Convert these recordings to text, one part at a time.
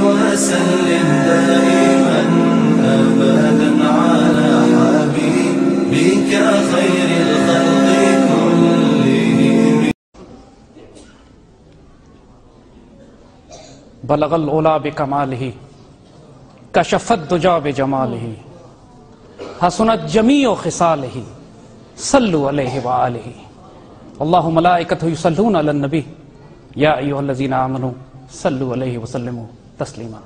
وسلم دائما على حبيبك خير الخلق كلهم. بلغ العلا بکمالہ کشفت دجا بجمالہ حسنت جمیع خصالہ صلو علیہ وآلہ اللہ ملائکتہ یصلون علی النبی یا ایوہ الذین آمنوا صلو علیہ وسلم تسلیما۔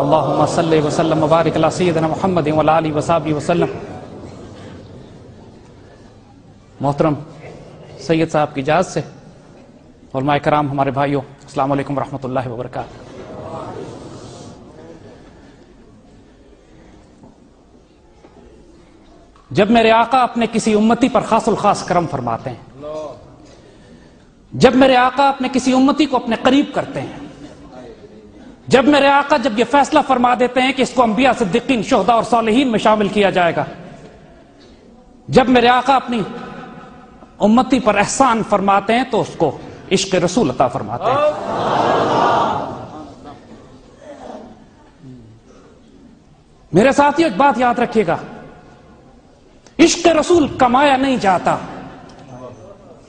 اللہم صلی وسلم مبارک علی سیدنا محمد وعلی وصحبہ وسلم۔ محترم، سید صاحب کی اجازت سے علماء کرام ہمارے بھائیوں، السلام علیکم ورحمۃ اللہ وبرکاتہ۔ جب میرے آقا اپنے کسی امتی پر خاص الخاص کرم فرماتے ہیں جب میرے آقا اپنے کسی امتی کو اپنے قریب کرتے ہیں، جب میرے آقا جب یہ فیصلہ فرما دیتے ہیں کہ اس کو انبیاء، صدیقین، شہداء اور صالحین میں شامل کیا جائے گا، جب میرے آقا اپنی امتی پر احسان فرماتے ہیں تو اس کو عشق رسول عطا فرماتے ہیں۔ میرے ساتھیوں ایک بات یاد رکھیے گا، عشق رسول کمایا نہیں جاتا۔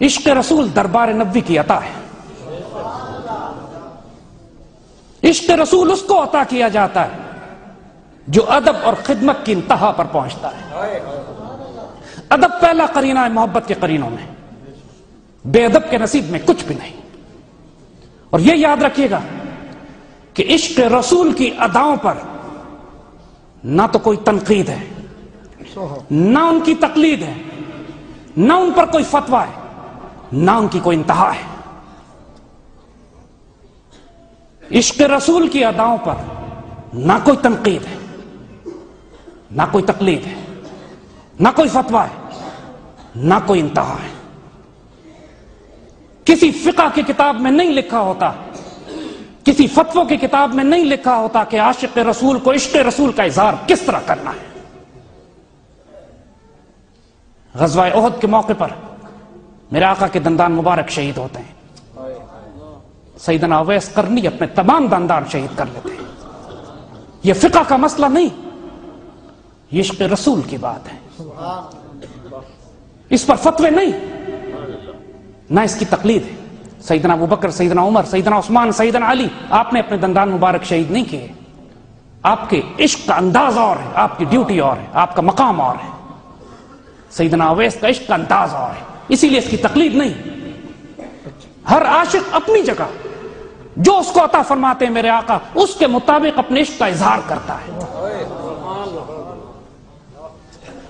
عشق رسول دربار نبی کی عطا ہے۔ عشق رسول اس کو عطا کیا جاتا ہے جو ادب اور خدمت کی انتہا پر پہنچتا ہے۔ ادب پہلا کرینہ ہے، محبت کے کرینوں میں۔ بے ادب کے نصیب میں کچھ بھی نہیں۔ اور یہ یاد رکھیے گا کہ عشق رسول کی اداؤں پر نہ تو کوئی تنقید ہے، نہ ان کی تقلید ہے، نہ ان پر کوئی فتویٰ ہے۔ نہ ان کی کوئی انتہا ہے۔ عشق رسول کی اداؤں پر نہ کوئی تنقید ہے، نہ کوئی تقلید ہے، نہ کوئی فتویٰ ہے، نہ کوئی انتہا ہے۔ کسی فقہ کی کتاب میں نہیں لکھا ہوتا، کسی فتووں کی کتاب میں نہیں لکھا ہوتا کہ عاشق رسول کو عشق رسول کا اظہار کس طرح کرنا ہے۔ غزوہ عہد کے موقع پر میرے آقا کے دندان مبارک شہید ہوتے ہیں۔ سیدنا اویس کرنی اپنے تمام دندان شہید کر لیتے ہیں۔ یہ فقہ کا مسئلہ نہیں۔ عشق رسول کی بات ہے۔ اس پر فتوے نہیں۔ نہ اس کی تقلید ہے۔ سیدنا ابو بکر، سیدنا عمر، سیدنا عثمان، سیدنا علی، آپ نے اپنے دندان مبارک شہید نہیں کیے۔ آپ کے عشق کا انداز اور ہے۔ آپ کی ڈیوٹی اور ہے۔ آپ کا مقام اور ہے۔ سیدنا اویس کا عشق کا انداز اور ہے۔ اسی لیے اس کی تقلید نہیں۔ ہر عاشق اپنی جگہ، جو اس کو عطا فرماتے ہیں میرے آقا، اس کے مطابق اپنے عشق کا اظہار کرتا ہے۔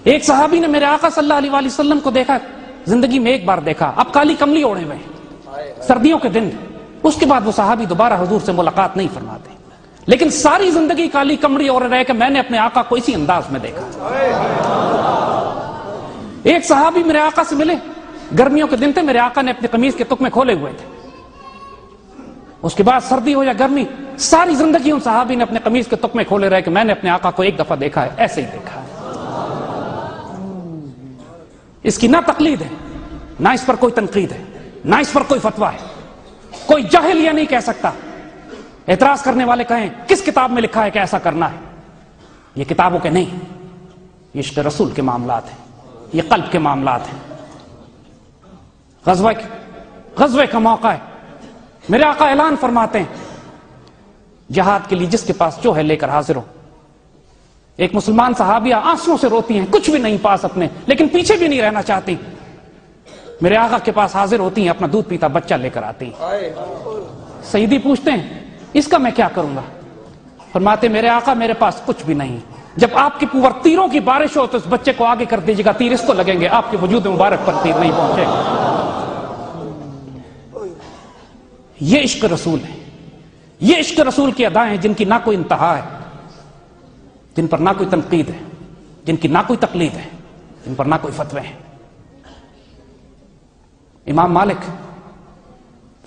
ایک صحابی نے میرے آقا صلی اللہ علیہ وآلہ وسلم کو دیکھا، زندگی میں ایک بار دیکھا۔ اب کالی کملی اوڑے ہوئے سردیوں کے دن۔ اس کے بعد وہ صحابی دوبارہ حضور سے ملاقات نہیں فرماتے۔ لیکن ساری زندگی کالی کمڑی اوڑے رہے کہ میں نے اپنے آقا کو اسی انداز میں دیکھا۔ ایک صحابی میرے آقا سے ملے۔ گرمیوں کے دن تھے، میرے آقا نے اپنے قمیض کے تکمے کھولے ہوئے تھے۔ اس کے بعد سردی ہو یا گرمی، ساری زندگی ان صحابی نے اپنے قمیض کے تکمے کھولے رہے کہ میں نے اپنے آقا کو ایک دفعہ دیکھا ہے، ایسے ہی دیکھا ہے۔ اس کی نہ تقلید ہے، نہ اس پر کوئی تنقید ہے، نہ اس پر کوئی فتویٰ ہے۔ کوئی جاہل یہ نہیں کہہ سکتا۔ اعتراض کرنے والے کہیں، کس کتاب میں لکھا ہے کہ ایسا کرنا ہے؟ یہ کتابوں کے نہیں، یہ عشق رسول کے معاملات ہیں، یہ قلب کے معاملات ہیں۔ غزوہ غزوے کا موقع ہے۔ میرے آقا اعلان فرماتے ہیں۔ جہاد کے لیے جس کے پاس جو ہے لے کر حاضر ہو۔ ایک مسلمان صحابیہ آنسوں سے روتی ہیں، کچھ بھی نہیں پاس اپنے، لیکن پیچھے بھی نہیں رہنا چاہتی۔ میرے آقا کے پاس حاضر ہوتی ہیں، اپنا دودھ پیتا بچہ لے کر آتی سیدی پوچھتے ہیں، اس کا میں کیا کروں گا؟ فرماتے میرے آقا میرے پاس کچھ بھی نہیں۔ جب آپ کی پور تیروں کی بارش ہو تو اس بچے کو آگے کر دیجیے گا تیر اس کو لگیں گے۔ آپ کے وجود مبارک پر تیر نہیں پہنچے۔ یہ عشق رسول ہے۔ یہ عشق رسول کی ادائیں جن کی نہ کوئی انتہا ہے، جن پر نہ کوئی تنقید ہے، جن کی نہ کوئی تقلید ہے، جن پر نہ کوئی فتوے ہیں امام مالک،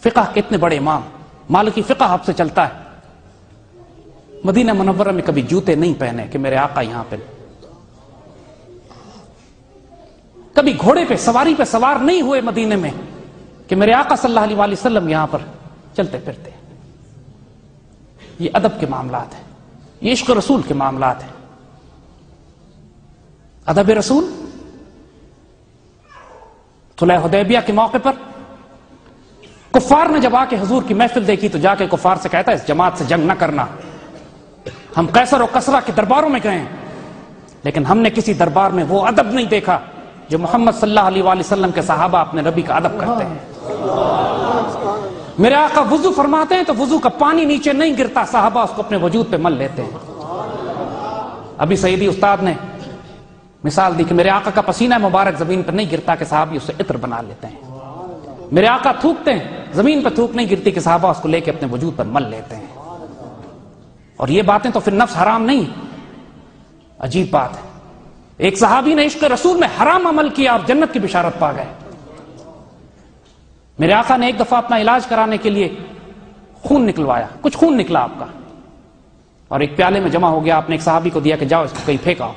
فقہ کتنے بڑے امام، مالکی فقہ آپ سے چلتا ہے۔ مدینہ منورہ میں کبھی جوتے نہیں پہنے کہ میرے آقا یہاں پہ کبھی گھوڑے پہ سواری پہ سوار نہیں ہوئے مدینے میں کہ میرے آقا صلی اللہ علیہ وسلم یہاں پر چلتے پھرتے یہ ادب کے معاملات ہیں۔ یہ عشق رسول کے معاملات ہیں۔ ادب رسول صلح حدیبیہ کے موقع پر کفار نے جب آ کے حضور کی محفل دیکھی تو جا کے کفار سے کہتا ہے، اس جماعت سے جنگ نہ کرنا۔ ہم قیصر و کسرا کے درباروں میں گئے لیکن ہم نے کسی دربار میں وہ ادب نہیں دیکھا جو محمد صلی اللہ علیہ وآلہ وسلم کے صحابہ اپنے نبی کا ادب کرتے ہیں۔ میرے آقا وضو فرماتے ہیں تو وضو کا پانی نیچے نہیں گرتا، صحابہ اس کو اپنے وجود پہ مل لیتے ہیں۔ ابھی سعیدی استاد نے مثال دی کہ میرے آقا کا پسینہ مبارک زمین پر نہیں گرتا کہ صحابی اس سے عطر بنا لیتے ہیں۔ میرے آقا تھوکتے ہیں، زمین پہ تھوک نہیں گرتی کہ صحابہ اس کو لے کے اپنے وجود پر مل لیتے ہیں۔ اور یہ باتیں تو پھر نفس حرام نہیں عجیب بات ہے۔ ایک صحابی نے عشق رسول میں حرام عمل کیا اور جنت کی بشارت پا گئے۔ میرے آقا نے ایک دفعہ اپنا علاج کرانے کے لیے خون نکلوایا۔ کچھ خون نکلا آپ کا۔ اور ایک پیالے میں جمع ہو گیا۔ آپ نے ایک صحابی کو دیا کہ جاؤ اس کو کہیں پھینکاؤ۔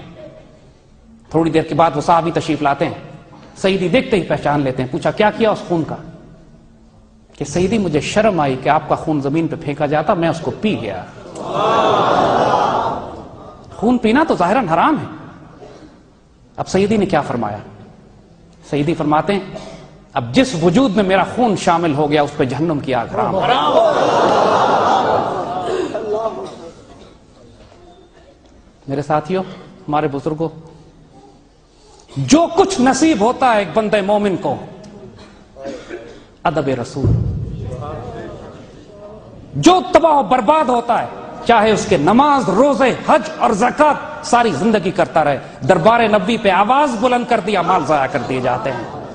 تھوڑی دیر کے بعد وہ صحابی تشریف لاتے ہیں۔ سعیدی دیکھتے ہی پہچان لیتے ہیں۔ پوچھا، کیا کیا اس خون کا؟ کہ سعیدی مجھے شرم آئی کہ آپ کا خون زمین پہ پھینکا جاتا، میں اس کو پی گیا۔ خون پینا تو ظاہراً حرام ہے۔ اب سعیدی نے کیا فرمایا؟ سعیدی فرماتے ہیں، اب جس وجود میں میرا خون شامل ہو گیا، اس پہ جہنم کی آگ حرام میرے ساتھیوں، ہمارے بزرگوں، جو کچھ نصیب ہوتا ہے ایک بندے مومن کو، ادب رسول۔ جو تباہ و برباد ہوتا ہے چاہے اس کے نماز، روزے، حج اور زکات ساری زندگی کرتا رہے۔ دربار نبی پہ آواز بلند کر دیا، مال ضائع کر دیے جاتے ہیں۔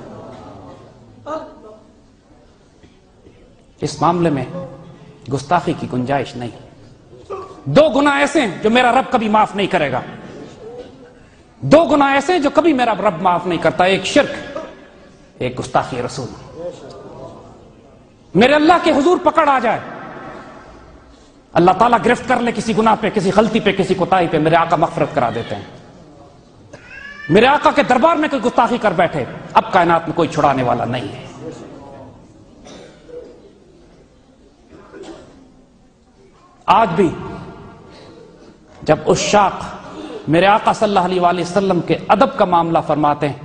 اس معاملے میں گستاخی کی گنجائش نہیں۔ دو گنا ایسے ہیں جو میرا رب کبھی معاف نہیں کرے گا۔ دو گنا ایسے ہیں جو کبھی میرا رب معاف نہیں کرتا۔ ایک شرک، ایک گستاخی رسول۔ میرے اللہ کے حضور پکڑ آ جائے۔ اللہ تعالیٰ گرفت کر لے کسی گناہ پہ، کسی غلطی پہ، کسی کوتاہی پہ، میرے آقا مغفرت کرا دیتے ہیں۔ میرے آقا کے دربار میں کوئی گستاخی کر بیٹھے، اب کائنات میں کوئی چھڑانے والا نہیں ہے۔ آج بھی جب اس شاق میرے آقا صلی اللہ علیہ وآلہ وسلم کے ادب کا معاملہ فرماتے ہیں،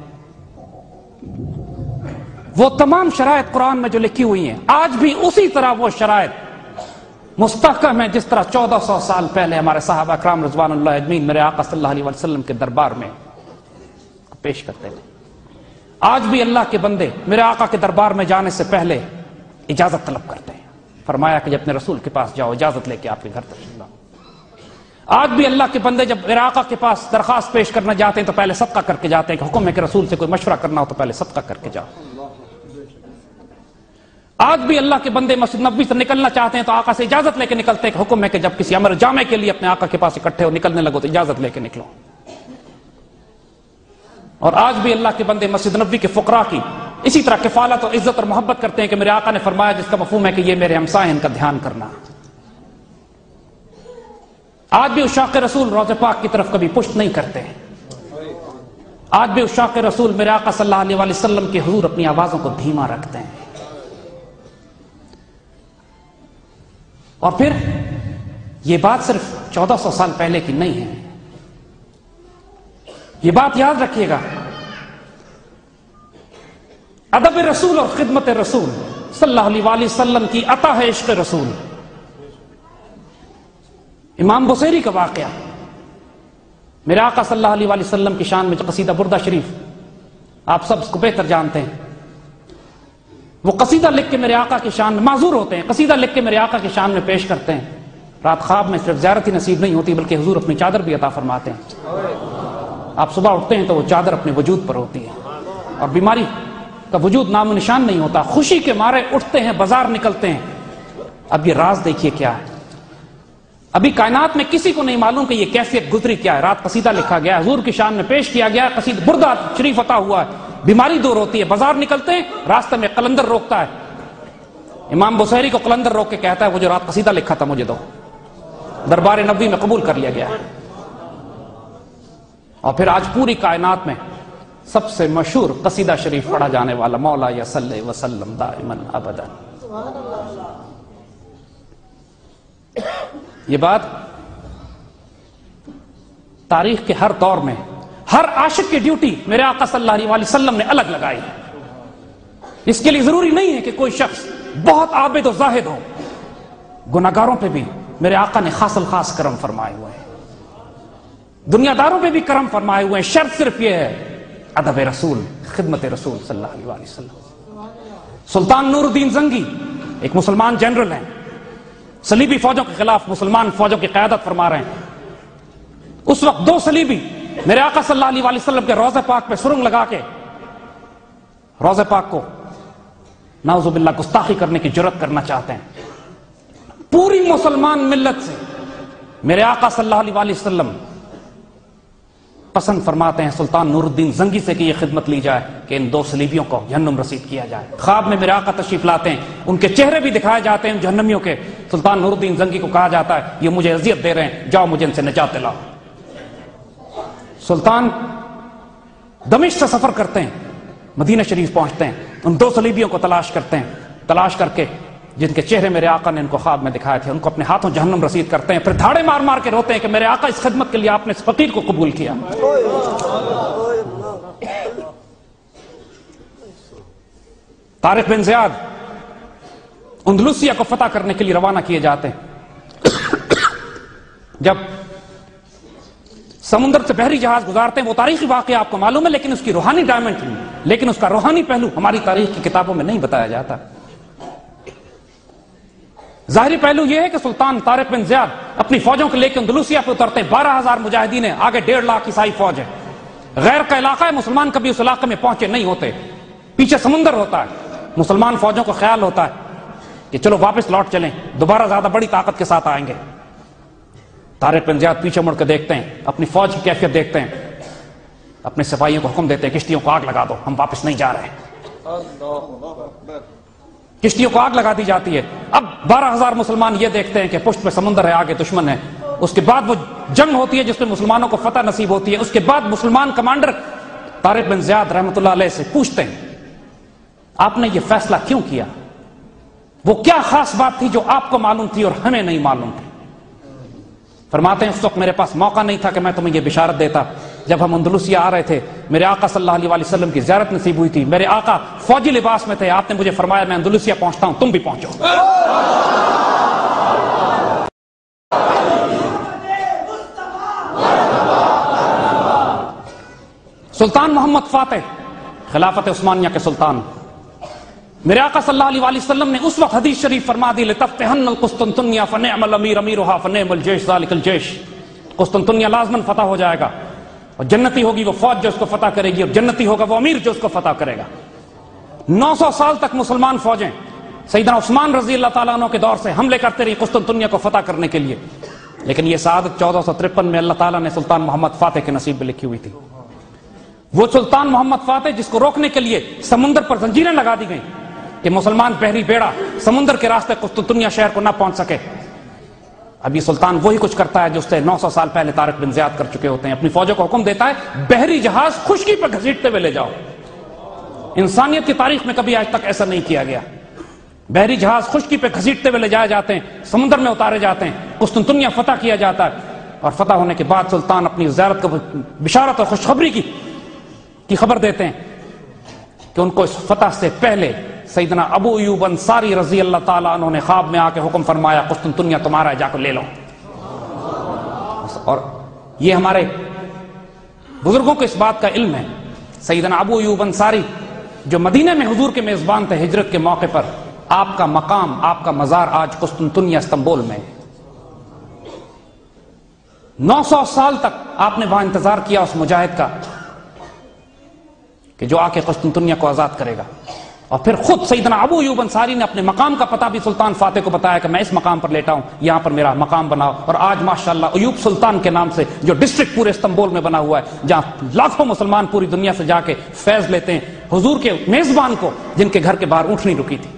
وہ تمام شرائط قرآن میں جو لکھی ہوئی ہیں، آج بھی اسی طرح وہ شرائط مستحکم ہے جس طرح چودہ سو سال پہلے ہمارے صحابہ اکرام رضوان اللہ اجمین میرے آقا صلی اللہ علیہ وسلم کے دربار میں پیش کرتے تھے آج بھی اللہ کے بندے میرے آقا کے دربار میں جانے سے پہلے اجازت طلب کرتے ہیں۔ فرمایا کہ جب اپنے رسول کے پاس جاؤ، اجازت لے کے آپ کے گھر تشریف لاؤ۔ آج بھی اللہ کے بندے جب میرے آقا کے پاس درخواست پیش کرنا جاتے ہیں تو پہلے صدقہ کر کے جاتے ہیں کہ حکم ہے کہ رسول سے کوئی مشورہ کرنا ہو تو پہلے صدقہ کر کے جاؤ۔ آج بھی اللہ کے بندے مسجد نبی سے نکلنا چاہتے ہیں تو آقا سے اجازت لے کے نکلتے ہیں حکم ہے کہ جب کسی امر جامع کے لیے اپنے آقا کے پاس اکٹھے ہو نکلنے لگو تو اجازت لے کے نکلو۔ اور آج بھی اللہ کے بندے مسجد نبی کے فقراء کی اسی طرح کفالت اور عزت اور محبت کرتے ہیں کہ میرے آقا نے فرمایا جس کا مفہوم ہے کہ یہ میرے ہمسائے ان کا دھیان کرنا۔ آج بھی اشاق رسول روز پاک کی طرف کبھی پشت نہیں کرتے۔ آج بھی اشاق رسول میرے آقا صلی اللہ علیہ وسلم کے حضور اپنی آوازوں کو دھیما رکھتے ہیں۔ اور پھر یہ بات صرف چودہ سو سال پہلے کی نہیں ہے۔ یہ بات یاد رکھیے گا۔ ادب رسول اور خدمت رسول صلی اللہ علیہ وآلہ وسلم کی عطا ہے عشق رسول۔ امام بسیری کا واقعہ۔ میرے آقا صلی اللہ علیہ وآلہ وسلم کی شان میں جو قصیدہ بردہ شریف آپ سب اس کو بہتر جانتے ہیں۔ وہ قصیدہ لکھ کے میرے آقا کی شان میں معذور ہوتے ہیں، قصیدہ لکھ کے میرے آقا کی شان میں پیش کرتے ہیں۔ رات خواب میں صرف زیارت ہی نصیب نہیں ہوتی، بلکہ حضور اپنی چادر بھی عطا فرماتے ہیں۔ آپ صبح اٹھتے ہیں تو وہ چادر اپنے وجود پر ہوتی ہے۔ اور بیماری کا وجود نام و نشان نہیں ہوتا، خوشی کے مارے اٹھتے ہیں، بازار نکلتے ہیں۔ اب یہ راز دیکھیے کیا ہے۔ ابھی کائنات میں کسی کو نہیں معلوم کہ یہ کیفیت گزری کیا ہے۔ رات قصیدہ لکھا گیا حضور کی شان میں پیش کیا گیا قصید بردہ شریف عطا ہوا ہے۔ بیماری دور ہوتی ہے، بازار نکلتے ہیں راستے میں قلندر روکتا ہے۔ امام بسہری کو قلندر روک کے کہتا ہے، وہ جو رات قصیدہ لکھا تھا مجھے دو۔ دربار نبی میں قبول کر لیا گیا اور پھر آج پوری کائنات میں سب سے مشہور قصیدہ شریف پڑھا جانے والا مولا یا صلی وسلم دائمن ابدا۔ یہ بات تاریخ کے ہر دور میں ہر عاشق کی ڈیوٹی میرے آقا صلی اللہ علیہ وسلم نے الگ لگائی اس کے لیے ضروری نہیں ہے کہ کوئی شخص بہت عابد و زاہد ہو۔ گناگاروں پہ بھی میرے آقا نے خاص الخاص کرم فرمائے ہوئے ہیں۔ دنیا داروں پہ بھی کرم فرمائے ہوئے ہیں۔ شرط صرف یہ ہے، ادب رسول، خدمت رسول صلی اللہ علیہ وسلم۔ سلطان نور الدین زنگی ایک مسلمان جنرل ہیں۔ سلیبی فوجوں کے خلاف مسلمان فوجوں کی قیادت فرما رہے ہیں۔ اس وقت دو سلیبی میرے آقا صلی اللہ علیہ وسلم کے روزہ پاک پہ سرنگ لگا کے روزہ پاک کو ناوز باللہ گستاخی کرنے کی جرت کرنا چاہتے ہیں۔ پوری مسلمان ملت سے میرے آقا صلی اللہ علیہ وسلم پسند فرماتے ہیں، سلطان نور الدین زنگی سے کہ یہ خدمت لی جائے کہ ان دو سلیبیوں کو جہنم رسید کیا جائے۔ خواب میں میرے آقا تشریف لاتے ہیں، ان کے چہرے بھی دکھائے جاتے ہیں جہنمیوں کے۔ سلطان نور الدین زنگی کو کہا جاتا ہے، یہ مجھے اذیت دے رہے ہیں، جاؤ مجھے ان سے نجات دلاؤ۔ سلطان دمش سے سفر کرتے ہیں، مدینہ شریف پہنچتے ہیں، ان دو سلیبیوں کو تلاش کرتے ہیں، تلاش کر کے جن کے چہرے میرے آقا نے ان کو خواب میں دکھائے تھے ان کو اپنے ہاتھوں جہنم رسید کرتے ہیں، پھر دھاڑے مار مار کے روتے ہیں کہ میرے آقا اس خدمت کے لیے آپ نے اس فقیر کو قبول کیا۔ طارق بن زیاد اندلوسیا کو فتح کرنے کے لیے روانہ کیے جاتے ہیں۔ جب سمندر سے بحری جہاز گزارتے ہیں، وہ تاریخی واقعہ آپ کو معلوم ہے، لیکن اس کی روحانی ڈائمنڈ نہیں۔ لیکن اس کا روحانی پہلو ہماری تاریخ کی کتابوں میں نہیں بتایا جاتا۔ ظاہری پہلو یہ ہے کہ سلطان طارق بن زیاد اپنی فوجوں کو لے کے اندلوسیا پہ اترتے ہیں۔ بارہ ہزار مجاہدین ہیں، آگے ڈیڑھ لاکھ عیسائی فوج ہے۔ غیر کا علاقہ ہے، مسلمان کبھی اس علاقے میں پہنچے نہیں ہوتے۔ پیچھے سمندر ہوتا ہے، مسلمان فوجوں کو خیال ہوتا ہے کہ چلو واپس لوٹ چلیں، دوبارہ زیادہ بڑی طاقت کے ساتھ آئیں گے۔ طارق بن زیاد پیچھے مڑ کے دیکھتے ہیں، اپنی فوج کی کیفیت دیکھتے ہیں۔ اپنے سپاہیوں کو حکم دیتے ہیں، کشتیوں کو آگ لگا دو، ہم واپس نہیں جا رہے۔ کشتیوں کو آگ لگا دی جاتی ہے۔ اب بارہ ہزار مسلمان یہ دیکھتے ہیں کہ پشت پہ سمندر ہے، آگے دشمن ہے۔ اس کے بعد وہ جنگ ہوتی ہے، جس میں مسلمانوں کو فتح نصیب ہوتی ہے۔ اس کے بعد مسلمان کمانڈر طارق بن زیاد رحمت اللہ علیہ سے پوچھتے ہیں، آپ نے یہ فیصلہ کیوں کیا؟ وہ کیا خاص بات تھی جو آپ کو معلوم تھی اور ہمیں نہیں معلوم تھی؟ فرماتے ہیں، اس وقت میرے پاس موقع نہیں تھا کہ میں تمہیں یہ بشارت دیتا۔ جب ہم اندلوسیا آ رہے تھے، میرے آقا صلی اللہ علیہ وسلم کی زیارت نصیب ہوئی تھی۔ میرے آقا فوجی لباس میں تھے۔ آپ نے مجھے فرمایا، میں اندلوسیا پہنچتا ہوں، تم بھی پہنچو۔ سلطان محمد فاتح، خلافت عثمانیہ کے سلطان۔ میرے آقا صلی اللہ علیہ وسلم نے اس وقت حدیث شریف فرما دی، لتفتحن القسطنطنیہ فنعم الامیر امیرها فنعم الجیش، ذالک الجیش۔ قسطنطنیہ لازمن فتح ہو جائے گا۔ اور جنتی ہوگی وہ فوج جو اس کو فتح کرے گی، اور جنتی ہوگا وہ امیر جو اس کو فتح کرے گا۔ نو سو سال تک مسلمان فوجیں سیدنا عثمان رضی اللہ تعالیٰ عنہ کے دور سے حملے کرتے رہی قسطنطنیہ کو فتح کرنے کے لیے۔ لیکن یہ سعادت چودہ سو ترپن میں اللہ تعالیٰ نے سلطان محمد فاتح کے نصیب میں لکھی ہوئی تھی۔ وہ سلطان محمد فاتح جس کو روکنے کے لیے سمندر پر زنجیریں لگا دی گئیں کہ مسلمان بحری بیڑا سمندر کے راستے قسطنطنیہ شہر کو نہ پہنچ سکے۔ اب یہ سلطان وہی کچھ کرتا ہے جو اس سے نو سو سال پہلے طارق بن زیاد کر چکے ہوتے ہیں۔ اپنی فوجوں کو حکم دیتا ہے، بحری جہاز خشکی پہ گھسیٹتے ہوئے لے جاؤ۔ انسانیت کی تاریخ میں کبھی آج تک ایسا نہیں کیا گیا۔ بحری جہاز خشکی پہ گھسیٹتے ہوئے لے جائے جاتے ہیں، سمندر میں اتارے جاتے ہیں۔ قسطنطنیہ فتح کیا جاتا ہے۔ اور فتح ہونے کے بعد سلطان اپنی زیارت کو بشارت اور خوشخبری کی کی خبر دیتے ہیں کہ ان کو اس فتح سے پہلے سیدنا ابو ایوب انصاری رضی اللہ تعالیٰ انہوں نے خواب میں آ کے حکم فرمایا قسطنطنیہ تمہارا ہے، جا کر لے لو۔ اور یہ ہمارے بزرگوں کو اس بات کا علم ہے۔ سیدنا ابو ایوب انصاری جو مدینہ میں حضور کے میزبان تھے ہجرت کے موقع پر، آپ کا مقام، آپ کا مزار آج قسطنطنیہ استنبول میں نو سو سال تک آپ نے وہاں انتظار کیا اس مجاہد کا کہ جو آ کے قسطنطنیہ کو آزاد کرے گا۔ اور پھر خود سیدنا ابو ایوب انصاری نے اپنے مقام کا پتہ بھی سلطان فاتح کو بتایا کہ میں اس مقام پر لیٹا ہوں، یہاں پر میرا مقام بناؤ اور آج ماشاءاللہ ایوب سلطان کے نام سے جو ڈسٹرکٹ پورے استنبول میں بنا ہوا ہے، جہاں لاکھوں مسلمان پوری دنیا سے جا کے فیض لیتے ہیں، حضور کے میزبان کو جن کے گھر کے باہر اونٹنی رکی تھی۔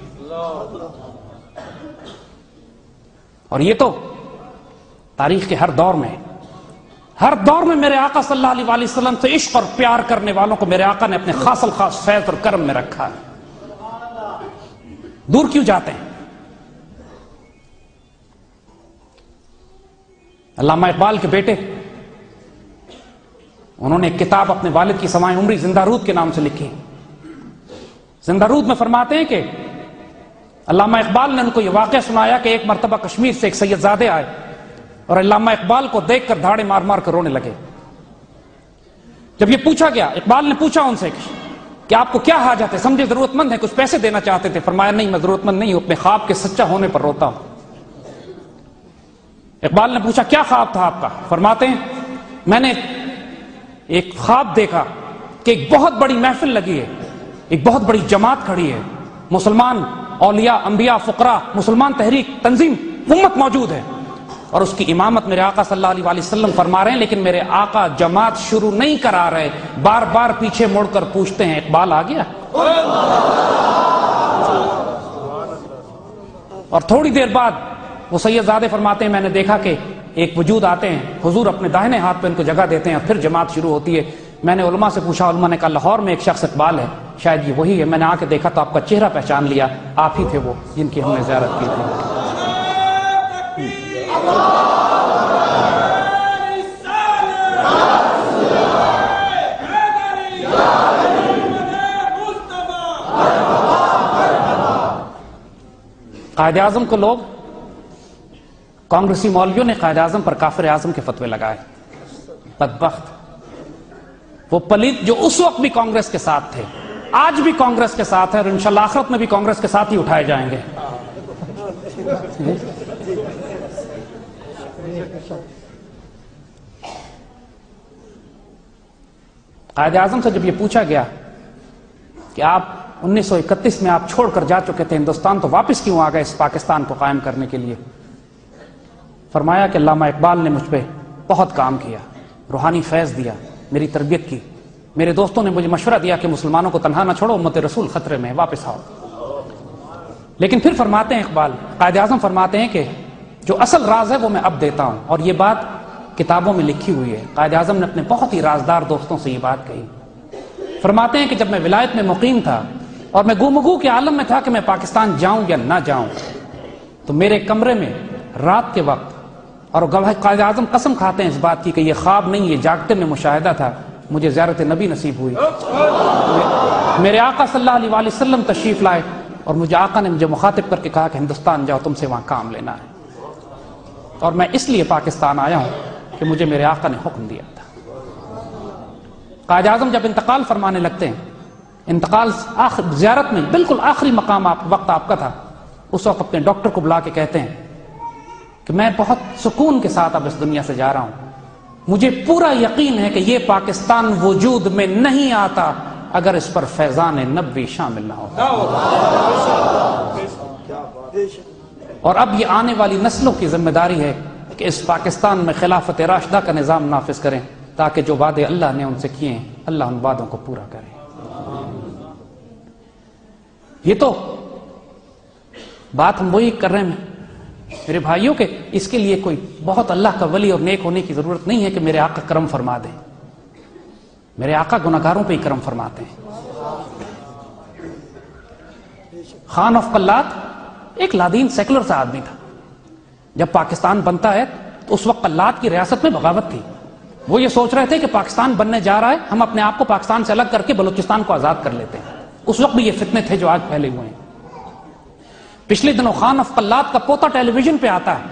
اور یہ تو تاریخ کے ہر دور میں ہر دور میں میرے آقا صلی اللہ علیہ وسلم سے عشق اور پیار کرنے والوں کو میرے آقا نے اپنے خاص الخاص فیض اور کرم میں رکھا ہے۔ دور کیوں جاتے ہیں؟ علامہ اقبال کے بیٹے، انہوں نے ایک کتاب اپنے والد کی سوائیں عمری زندہ رود کے نام سے لکھی۔ زندہ رود میں فرماتے ہیں کہ علامہ اقبال نے ان کو یہ واقعہ سنایا کہ ایک مرتبہ کشمیر سے ایک سید زادے آئے اور علامہ اقبال کو دیکھ کر دھاڑے مار مار کر رونے لگے۔ جب یہ پوچھا گیا، اقبال نے پوچھا ان سے کہ آپ کو کیا حاجت ہے؟ سمجھے ضرورت مند ہے کچھ پیسے دینا چاہتے تھے۔ فرمایا، نہیں، میں ضرورت مند نہیں ہوں، اپنے خواب کے سچا ہونے پر روتا ہوں۔ اقبال نے پوچھا، کیا خواب تھا آپ کا؟ فرماتے ہیں، میں نے ایک خواب دیکھا کہ ایک بہت بڑی محفل لگی ہے، ایک بہت بڑی جماعت کھڑی ہے۔ مسلمان اولیاء، انبیاء، فقراء، مسلمان تحریک، تنظیم، امت موجود ہے۔ اور اس کی امامت میرے آقا صلی اللہ علیہ وسلم فرما رہے ہیں، لیکن میرے آقا جماعت شروع نہیں کرا رہے، بار بار پیچھے مڑ کر پوچھتے ہیں، اقبال آ گیا؟ اور تھوڑی دیر بعد وہ سید زادے فرماتے ہیں، میں نے دیکھا کہ ایک وجود آتے ہیں، حضور اپنے داہنے ہاتھ پہ ان کو جگہ دیتے ہیں اور پھر جماعت شروع ہوتی ہے۔ میں نے علماء سے پوچھا، علماء نے کہا، لاہور میں ایک شخص اقبال ہے، شاید یہ وہی ہے، میں نے آ کے دیکھا تو آپ کا چہرہ پہچان لیا، آپ ہی تھے وہ جن کی ہم نے زیارت کی تھی۔ قائد اعظم کو لوگ کانگریسی مولویوں نے قائد اعظم پر کافر اعظم کے فتوے لگائے۔ بدبخت۔ وہ پلیت جو اس وقت بھی کانگریس کے ساتھ تھے، آج بھی کانگریس کے ساتھ ہے اور انشاءاللہ آخرت میں بھی کانگریس کے ساتھ ہی اٹھائے جائیں گے۔ قائد اعظم سے جب یہ پوچھا گیا کہ آپ انیس سو اکتیس میں آپ چھوڑ کر جا چکے تھے ہندوستان، تو واپس کیوں آ گئے اس پاکستان کو قائم کرنے کے لیے؟ فرمایا کہ علامہ اقبال نے مجھ پہ بہت کام کیا، روحانی فیض دیا، میری تربیت کی۔ میرے دوستوں نے مجھے مشورہ دیا کہ مسلمانوں کو تنہا نہ چھوڑو، امت رسول خطرے میں واپس آؤ۔ لیکن پھر فرماتے ہیں اقبال، قائد اعظم فرماتے ہیں کہ جو اصل راز ہے وہ میں اب دیتا ہوں۔ اور یہ بات کتابوں میں لکھی ہوئی ہے۔ قائد اعظم نے اپنے بہت ہی رازدار دوستوں سے یہ بات کہی۔ فرماتے ہیں کہ جب میں ولایت میں مقیم تھا اور میں گومگو کے عالم میں تھا کہ میں پاکستان جاؤں یا نہ جاؤں، تو میرے کمرے میں رات کے وقت اور قائد اعظم قسم کھاتے ہیں اس بات کی کہ یہ خواب نہیں، یہ جاگتے میں مشاہدہ تھا، مجھے زیارت نبی نصیب ہوئی۔ میرے آقا صلی اللہ علیہ وآلہ وسلم تشریف لائے اور مجھے آقا نے مجھے مخاطب کر کے کہا کہ ہندوستان جاؤ، تم سے وہاں کام لینا ہے۔ اور میں اس لیے پاکستان آیا ہوں کہ مجھے میرے آقا نے حکم دیا تھا۔ قائد اعظم جب انتقال فرمانے لگتے ہیں، انتقال آخر، زیارت میں بالکل آخری مقام آپ، وقت آپ کا تھا، اس وقت اپنے ڈاکٹر کو بلا کے کہتے ہیں کہ میں بہت سکون کے ساتھ اب اس دنیا سے جا رہا ہوں۔ مجھے پورا یقین ہے کہ یہ پاکستان وجود میں نہیں آتا اگر اس پر فیضان نبوی شامل نہ ہوتا اور اب یہ آنے والی نسلوں کی ذمہ داری ہے کہ اس پاکستان میں خلافت راشدہ کا نظام نافذ کریں تاکہ جو وعدے اللہ نے ان سے کیے ہیں، اللہ ان وعدوں کو پورا کرے۔ یہ تو بات ہم وہی کر رہے ہیں۔ میرے بھائیوں کے، اس کے لیے کوئی بہت اللہ کا ولی اور نیک ہونے کی ضرورت نہیں ہے کہ میرے آقا کرم فرما دیں۔ میرے آقا گناگاروں پہ ہی کرم فرماتے ہیں۔ خان آف قلات ایک لادین سیکولر سا آدمی تھا۔ جب پاکستان بنتا ہے تو اس وقت قلات کی ریاست میں بغاوت تھی۔ وہ یہ سوچ رہے تھے کہ پاکستان بننے جا رہا ہے، ہم اپنے آپ کو پاکستان سے الگ کر کے بلوچستان کو آزاد کر لیتے ہیں۔ اس وقت بھی یہ فتنے تھے جو آج پھیلے ہوئے ہیں۔ پچھلے دنوں خان اف قلات کا پوتا ٹیلی ویژن پہ آتا ہے۔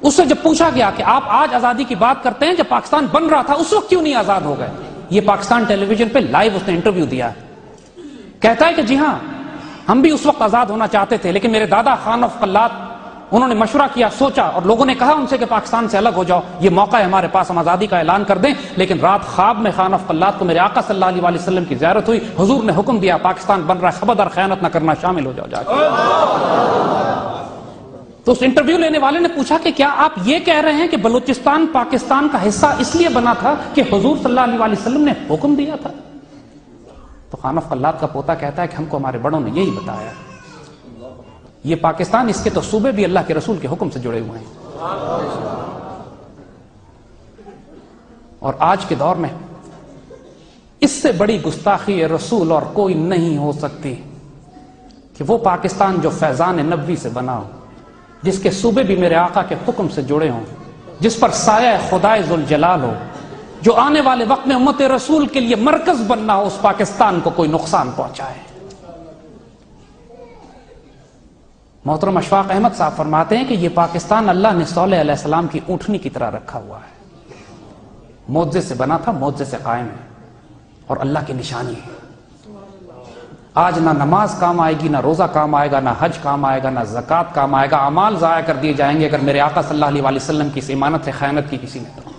اس سے جب پوچھا گیا کہ آپ آج آزادی کی بات کرتے ہیں، جب پاکستان بن رہا تھا، اس وقت کیوں نہیں آزاد ہو گئے؟ یہ پاکستان ٹیلی ویژن پہ لائیو اس نے انٹرویو دیا کہتا ہے کہ جی ہاں ہم بھی اس وقت آزاد ہونا چاہتے تھے، لیکن میرے دادا خان اف قلات، انہوں نے مشورہ کیا، سوچا اور لوگوں نے کہا ان سے کہ پاکستان سے الگ ہو جاؤ، یہ موقع ہے ہمارے پاس، ہم آزادی کا اعلان کر دیں۔ لیکن رات خواب میں خان اف قلات کو میرے آقا صلی اللہ علیہ وسلم کی زیارت ہوئی، حضور نے حکم دیا، پاکستان بن رہا ہے خبردار خیانت نہ کرنا، شامل ہو جاؤ جا تو اس انٹرویو لینے والے نے پوچھا کہ کیا آپ یہ کہہ رہے ہیں کہ بلوچستان پاکستان کا حصہ اس لیے بنا تھا کہ حضور صلی اللہ علیہ وسلم نے حکم دیا تھا؟ تو خان اف کا پوتا کہتا ہے کہ ہم کو ہمارے بڑوں نے یہی بتایا۔ یہ پاکستان اس کے تو صوبے بھی اللہ کے رسول کے حکم سے جڑے ہوئے ہیں۔ اور آج کے دور میں اس سے بڑی گستاخی رسول اور کوئی نہیں ہو سکتی کہ وہ پاکستان جو فیضان نبوی سے بنا ہو، جس کے صوبے بھی میرے آقا کے حکم سے جڑے ہوں، جس پر سایہ خدائے ذوالجلال ہو جو آنے والے وقت میں امت رسول کے لیے مرکز بننا ہو، اس پاکستان کو کوئی نقصان پہنچائے۔ محترم اشفاق احمد صاحب فرماتے ہیں کہ یہ پاکستان اللہ نے صلی علیہ السلام کی اونٹنی کی طرح رکھا ہوا ہے۔ موزے سے بنا تھا موزے سے قائم ہے۔ اور اللہ کی نشانی ہے۔ آج نہ نماز کام آئے گی، نہ روزہ کام آئے گا، نہ حج کام آئے گا، نہ زکوٰۃ کام آئے گا۔ اعمال ضائع کر دیے جائیں گے اگر میرے آقا صلی اللہ علیہ وسلم کی اس امانت ہے خیانت کی کسی نے تو۔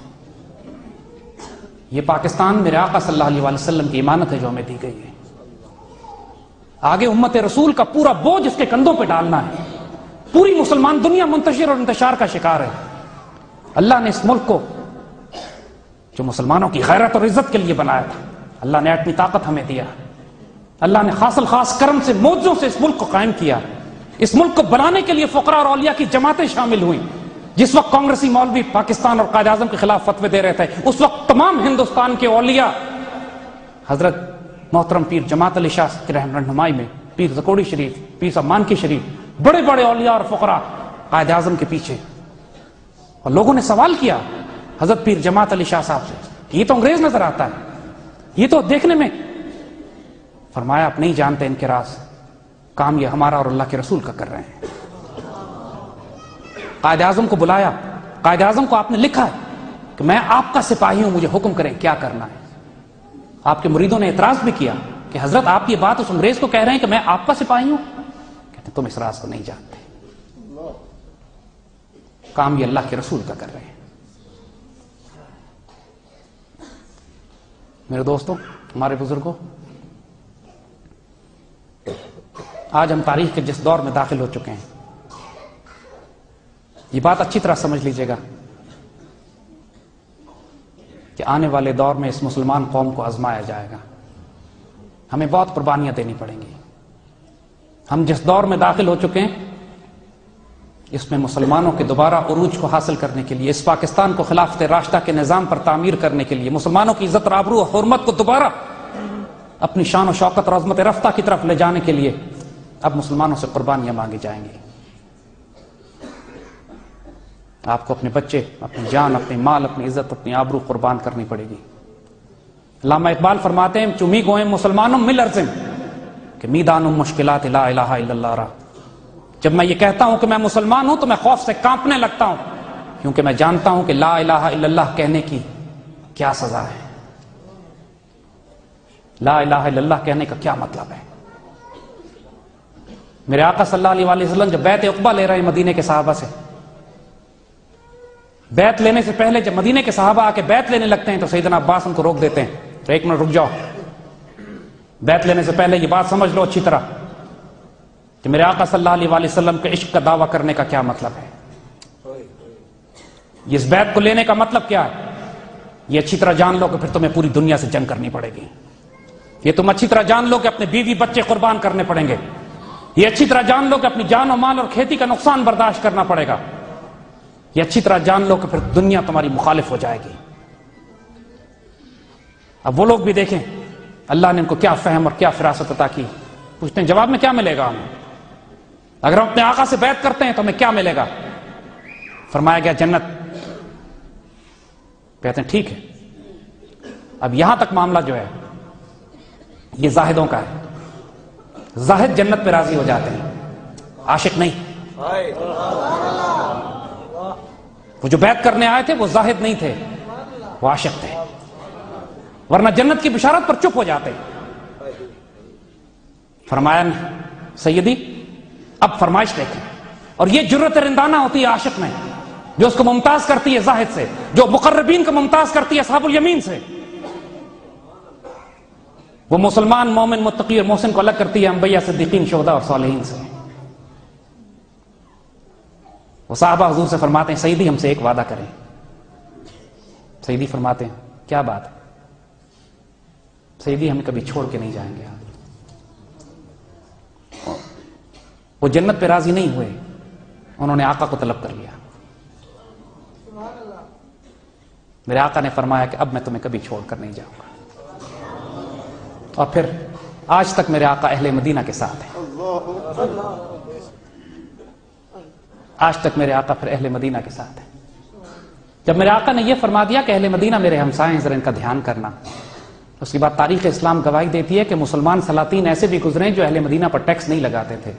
یہ پاکستان میرے آقا صلی اللہ علیہ وسلم کی امانت ہے جو ہمیں دی گئی ہے۔ آگے امت رسول کا پورا بوجھ اس کے کندھوں پہ ڈالنا ہے۔ پوری مسلمان دنیا منتشر اور انتشار کا شکار ہے۔ اللہ نے اس ملک کو جو مسلمانوں کی غیرت اور عزت کے لیے بنایا تھا، اللہ نے اپنی طاقت ہمیں دیا۔ اللہ نے خاص الخاص کرم سے موجوں سے اس ملک کو قائم کیا۔ اس ملک کو بنانے کے لیے فقرا اور اولیاء کی جماعتیں شامل ہوئیں۔ جس وقت کانگریسی مولوی پاکستان اور قائد اعظم کے خلاف فتوے دے رہے تھے، اس وقت تمام ہندوستان کے اولیاء، حضرت محترم پیر جماعت علی شاہ کی رہنمائی میں، پیر زکوڑی شریف، پیر سمان کی شریف، بڑے بڑے اولیاء اور فقرا قائد اعظم کے پیچھے۔ اور لوگوں نے سوال کیا، حضرت پیر جماعت علی شاہ صاحب سے یہ تو انگریز نظر آتا ہے، یہ تو دیکھنے میں۔ فرمایا، آپ نہیں جانتے ان کے راز، کام یہ ہمارا اور اللہ کے رسول کا کر رہے ہیں۔ قائد اعظم کو بلایا، قائد اعظم کو آپ نے لکھا ہے کہ میں آپ کا سپاہی ہوں، مجھے حکم کریں کیا کرنا ہے۔ آپ کے مریدوں نے اعتراض بھی کیا کہ حضرت آپ یہ بات اس انگریز کو کہہ رہے ہیں کہ میں آپ کا سپاہی ہوں۔ کہتے تم اس راز کو نہیں جانتے۔ کام یہ اللہ کے رسول کا کر رہے ہیں۔ میرے دوستوں ہمارے بزرگوں، آج ہم تاریخ کے جس دور میں داخل ہو چکے ہیں یہ بات اچھی طرح سمجھ لیجیے گا کہ آنے والے دور میں اس مسلمان قوم کو آزمایا جائے گا۔ ہمیں بہت قربانیاں دینی پڑیں گی۔ ہم جس دور میں داخل ہو چکے ہیں، اس میں مسلمانوں کے دوبارہ عروج کو حاصل کرنے کے لیے، اس پاکستان کو خلافت راستہ کے نظام پر تعمیر کرنے کے لیے، مسلمانوں کی عزت، رابرو اور حرمت کو دوبارہ اپنی شان و شوکت اور عظمت رفتہ کی طرف لے جانے کے لیے اب مسلمانوں سے قربانیاں مانگی جائیں گی۔ آپ کو اپنے بچے، اپنی جان، اپنی مال، اپنی عزت، اپنی آبرو قربان کرنی پڑے گی۔ علامہ اقبال فرماتے ہیں چمی گوئیں مسلمانوں مل ارزم کہ میدان مشکلات لا الہ الا اللہ را جب میں یہ کہتا ہوں کہ میں مسلمان ہوں، تو میں خوف سے کانپنے لگتا ہوں، کیونکہ میں جانتا ہوں کہ لا الہ الا اللہ کہنے کی کیا سزا ہے۔ لا الہ الا اللہ کہنے کا کیا مطلب ہے؟ میرے آقا صلی اللہ علیہ وسلم جب بیت اقبا لے رہے ہیں مدینے کے صحابہ سے بیت لینے سے پہلے جب مدینے کے صحابہ آ کے بیت لینے لگتے ہیں تو سیدنا عباس ان کو روک دیتے ہیں تو ایک منٹ رک جاؤ۔ بیت لینے سے پہلے یہ بات سمجھ لو اچھی طرح کہ میرے آقا صلی اللہ علیہ وسلم کے عشق کا دعویٰ کرنے کا کیا مطلب ہے۔ اس بیت کو لینے کا مطلب کیا ہے؟ یہ اچھی طرح جان لو کہ پھر تمہیں پوری دنیا سے جنگ کرنی پڑے گی۔ یہ تم اچھی طرح جان لو کہ اپنے بیوی بچے قربان کرنے پڑیں گے۔ یہ اچھی طرح جان لو کہ اپنی جان و مال اور کھیتی کا نقصان برداشت کرنا پڑے گا۔ یہ اچھی طرح جان لو کہ پھر دنیا تمہاری مخالف ہو جائے گی۔ اب وہ لوگ بھی دیکھیں، اللہ نے ان کو کیا فہم اور کیا فراست عطا کی۔ پوچھتے ہیں، جواب میں کیا ملے گا ہمیں؟ اگر ہم اپنے آقا سے بیعت کرتے ہیں تو ہمیں کیا ملے گا؟ فرمایا گیا، جنت۔ کہتے ہیں، ٹھیک ہے۔ اب یہاں تک معاملہ جو ہے، یہ زاہدوں کا ہے۔ زاہد جنت پہ راضی ہو جاتے ہیں۔ عاشق نہیں۔ وہ جو بیعت کرنے آئے تھے وہ زاہد نہیں تھے، وہ عاشق تھے۔ ورنہ جنت کی بشارت پر چپ ہو جاتے۔ فرمایا سیدی، اب فرمائش دیکھیں۔ اور یہ جرت رندانہ ہوتی ہے عاشق میں، جو اس کو ممتاز کرتی ہے زاہد سے، جو مقربین کو ممتاز کرتی ہے صحاب الیمین سے۔ وہ مسلمان، مومن، متقی اور محسن کو الگ کرتی ہے انبیاء، صدیقین، شہداء اور صالحین سے۔ وہ صحابہ حضور سے فرماتے ہیں، سیدی ہم سے ایک وعدہ کریں۔ سیدی فرماتے ہیں، کیا بات ہے؟ سیدی ہمیں کبھی چھوڑ کے نہیں جائیں گے۔ وہ جنت پہ راضی نہیں ہوئے۔ انہوں نے آقا کو طلب کر لیا۔ میرے آقا نے فرمایا کہ اب میں تمہیں کبھی چھوڑ کر نہیں جاؤں گا۔ اور پھر آج تک میرے آقا اہل مدینہ کے ساتھ ہیں۔ آج تک میرے آقا پھر اہل مدینہ کے ساتھ ہیں۔ جب میرے آقا نے یہ فرما دیا کہ اہل مدینہ میرے ہمسائے ذرا ان کا دھیان کرنا۔ اس کے بعد تاریخ اسلام گواہی دیتی ہے کہ مسلمان سلاطین ایسے بھی گزرے جو اہل مدینہ پر ٹیکس نہیں لگاتے تھے۔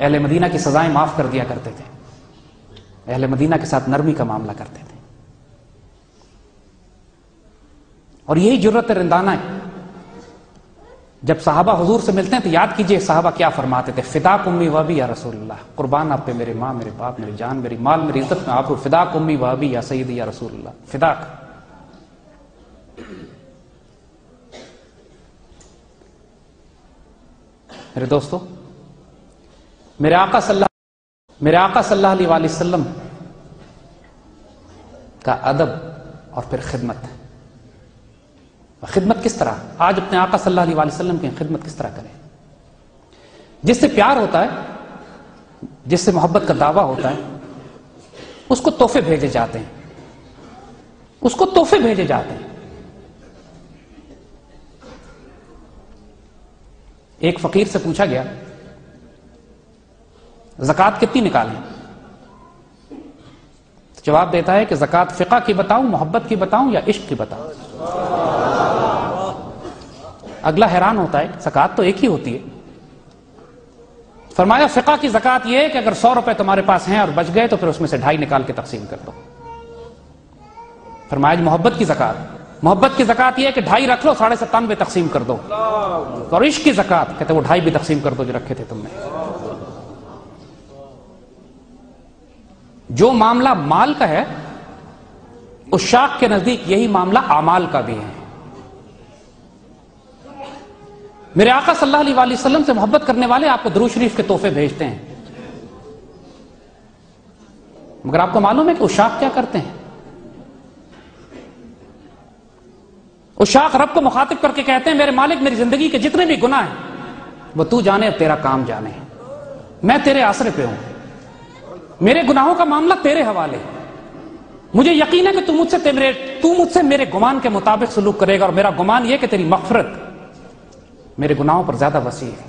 اہل مدینہ کی سزائیں معاف کر دیا کرتے تھے۔ اہل مدینہ کے ساتھ نرمی کا معاملہ کرتے تھے۔ اور یہی جرت رندانہ ہے۔ جب صحابہ حضور سے ملتے ہیں تو یاد کیجیے صحابہ کیا فرماتے تھے فدا کمی وابی یا رسول اللہ، قربان آپ پہ میرے ماں، میرے باپ، میری جان، میری مال، میری عزت میں آپ کو فدا کمی وابی یا سعید یا رسول اللہ۔ فدا میرے دوستو، میرے آقا صلی اللہ میرے آقا صلی اللہ علیہ وآلہ وسلم کا ادب اور پھر خدمت۔ خدمت کس طرح؟ آج اپنے آقا صلی اللہ علیہ وسلم کی خدمت کس طرح کریں؟ جس سے پیار ہوتا ہے، جس سے محبت کا دعویٰ ہوتا ہے، اس کو تحفے بھیجے جاتے ہیں۔ اس کو تحفے بھیجے جاتے ہیں۔ ایک فقیر سے پوچھا گیا زکات کتنی نکالیں؟ جواب دیتا ہے کہ زکات فقہ کی بتاؤں، محبت کی بتاؤں یا عشق کی بتاؤں؟ اگلا حیران ہوتا ہے زکات تو ایک ہی ہوتی ہے۔ فرمایا، فقہ کی زکات یہ ہے کہ اگر سو روپے تمہارے پاس ہیں اور بچ گئے تو پھر اس میں سے ڈھائی نکال کے تقسیم کر دو۔ فرمایا، محبت کی زکات محبت کی زکات یہ ہے کہ ڈھائی رکھ لو، ساڑھے ستانوے تقسیم کر دو۔ اور عشق کی زکات کہتے وہ ڈھائی بھی تقسیم کر دو جو رکھے تھے تم نے۔ جو معاملہ مال کا ہے، اس شاخ کے نزدیک یہی معاملہ اعمال کا بھی ہے۔ میرے آقا صلی اللہ علیہ وآلہ وسلم سے محبت کرنے والے آپ کو درو شریف کے تحفے بھیجتے ہیں۔ مگر آپ کو معلوم ہے کہ اشاق کیا کرتے ہیں؟ اشاق رب کو مخاطب کر کے کہتے ہیں، میرے مالک، میری زندگی کے جتنے بھی گناہ ہیں، وہ تو جانے تیرا کام جانے۔ میں تیرے آسرے پہ ہوں۔ میرے گناہوں کا معاملہ تیرے حوالے۔ مجھے یقین ہے کہ تو مجھ سے میرے تو مجھ سے میرے گمان کے مطابق سلوک کرے گا اور میرا گمان یہ کہ تیری مغفرت میرے گناہوں پر زیادہ وسیع ہے۔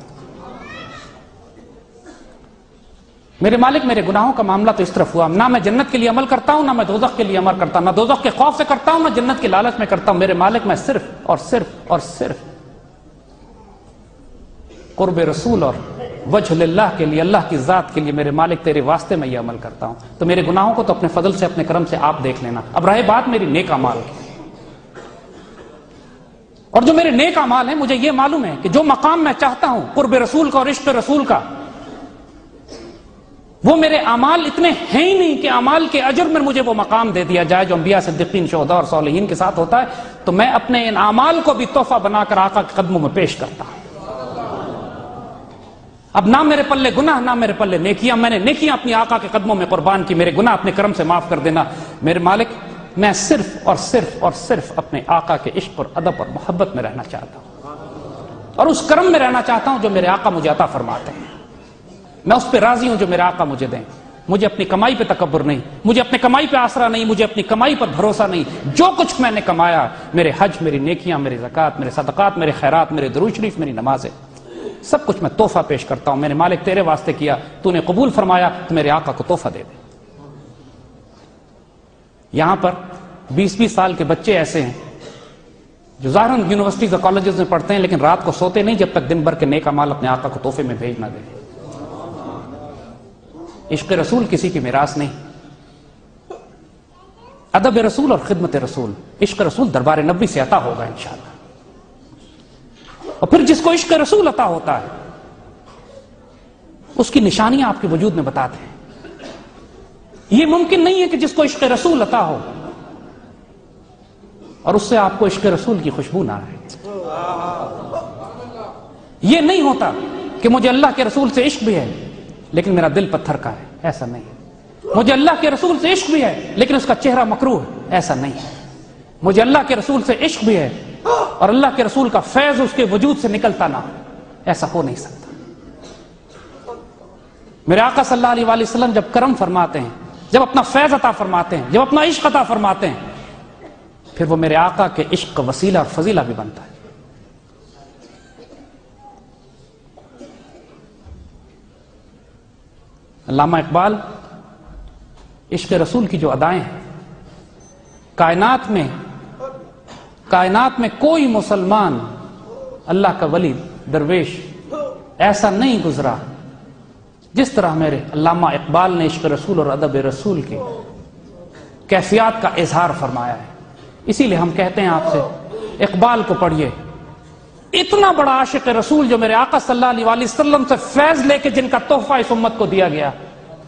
میرے مالک، میرے گناہوں کا معاملہ تو اس طرف ہوا۔ نہ میں جنت کے لیے عمل کرتا ہوں، نہ میں دوزخ کے لیے عمل کرتا ہوں۔ نہ دوزخ کے خوف سے کرتا ہوں، نہ جنت کے لالچ میں کرتا ہوں۔ میرے مالک، میں صرف اور صرف اور صرف قرب رسول اور وجہ اللہ کے لیے، اللہ کی ذات کے لیے میرے مالک، تیرے واسطے میں یہ عمل کرتا ہوں۔ تو میرے گناہوں کو تو اپنے فضل سے، اپنے کرم سے آپ دیکھ لینا۔ اب رہے بات میری نیک مال کی۔ اور جو میرے نیک امال ہیں، مجھے یہ معلوم ہے کہ جو مقام میں چاہتا ہوں، قرب رسول کا اور عشق رسول کا، وہ میرے امال اتنے ہیں ہی نہیں کہ امال کے اجر میں مجھے وہ مقام دے دیا جائے جو انبیاء، صدیقین، شہداء اور صالحین کے ساتھ ہوتا ہے۔ تو میں اپنے ان امال کو بھی تحفہ بنا کر آقا کے قدموں میں پیش کرتا ہوں۔ اب نہ میرے پلے گناہ، نہ میرے پلے نیکیاں، میں نے نیکیاں اپنی آقا کے قدموں میں قربان کی، میرے گناہ اپنے کرم سے معاف کر دینا۔ میرے مالک میں صرف اور صرف اور صرف اپنے آقا کے عشق اور ادب اور محبت میں رہنا چاہتا ہوں اور اس کرم میں رہنا چاہتا ہوں جو میرے آقا مجھے عطا فرماتے ہیں۔ میں اس پہ راضی ہوں جو میرے آقا مجھے دیں۔ مجھے اپنی کمائی پہ تکبر نہیں، مجھے اپنی کمائی پہ آسرا نہیں، مجھے اپنی کمائی پر بھروسہ نہیں۔ جو کچھ میں نے کمایا، میرے حج، میری نیکیاں میری زکات میرے صدقات، میرے خیرات، میرے درو شریف، میری نمازیں۔ سب کچھ میں تحفہ پیش کرتا ہوں۔ میں نے مالک تیرے واسطے کیا، تو نے قبول فرمایا، تو میرے آقا کو تحفہ دے دے۔ یہاں پر بیس بیس سال کے بچے ایسے ہیں جو ظاہر یونیورسٹیز اور کالجز میں پڑھتے ہیں لیکن رات کو سوتے نہیں جب تک دن بھر کے نیک مال اپنے آقا کو تحفے میں بھیج نہ دے۔ عشق رسول کسی کی میراث نہیں۔ ادب رسول اور خدمت رسول، عشق رسول دربار نبی سے عطا ہوگا انشاءاللہ۔ اور پھر جس کو عشق رسول عطا ہوتا ہے، اس کی نشانیاں آپ کے وجود میں بتاتے ہیں۔ یہ ممکن نہیں ہے کہ جس کو عشق رسول عطا ہو اور اس سے آپ کو عشق رسول کی خوشبو نہ رہے یہ نہیں ہوتا کہ مجھے اللہ کے رسول سے عشق بھی ہے لیکن میرا دل پتھر کا ہے، ایسا نہیں مجھے اللہ کے رسول سے عشق بھی ہے لیکن اس کا چہرہ مکرو ہے، ایسا نہیں مجھے اللہ کے رسول سے عشق بھی ہے اور اللہ کے رسول کا فیض اس کے وجود سے نکلتا نہ ایسا ہو نہیں سکتا۔ میرے آقا صلی اللہ علیہ وآلہ وسلم جب کرم فرماتے ہیں جب اپنا فیض عطا فرماتے ہیں، جب اپنا عشق عطا فرماتے ہیں، پھر وہ میرے آقا کے عشق کا وسیلہ اور فضیلہ بھی بنتا ہے۔ علامہ اقبال، عشق رسول کی جو ادائیں ہیں، کائنات میں کائنات میں کوئی مسلمان اللہ کا ولی، درویش، ایسا نہیں گزرا۔ جس طرح میرے علامہ اقبال نے عشق رسول اور ادب رسول کی کیفیات کا اظہار فرمایا ہے۔ اسی لیے ہم کہتے ہیں آپ سے، اقبال کو پڑھیے۔ اتنا بڑا عاشق رسول جو میرے آقا صلی اللہ علیہ وسلم سے فیض لے کے جن کا تحفہ اس امت کو دیا گیا،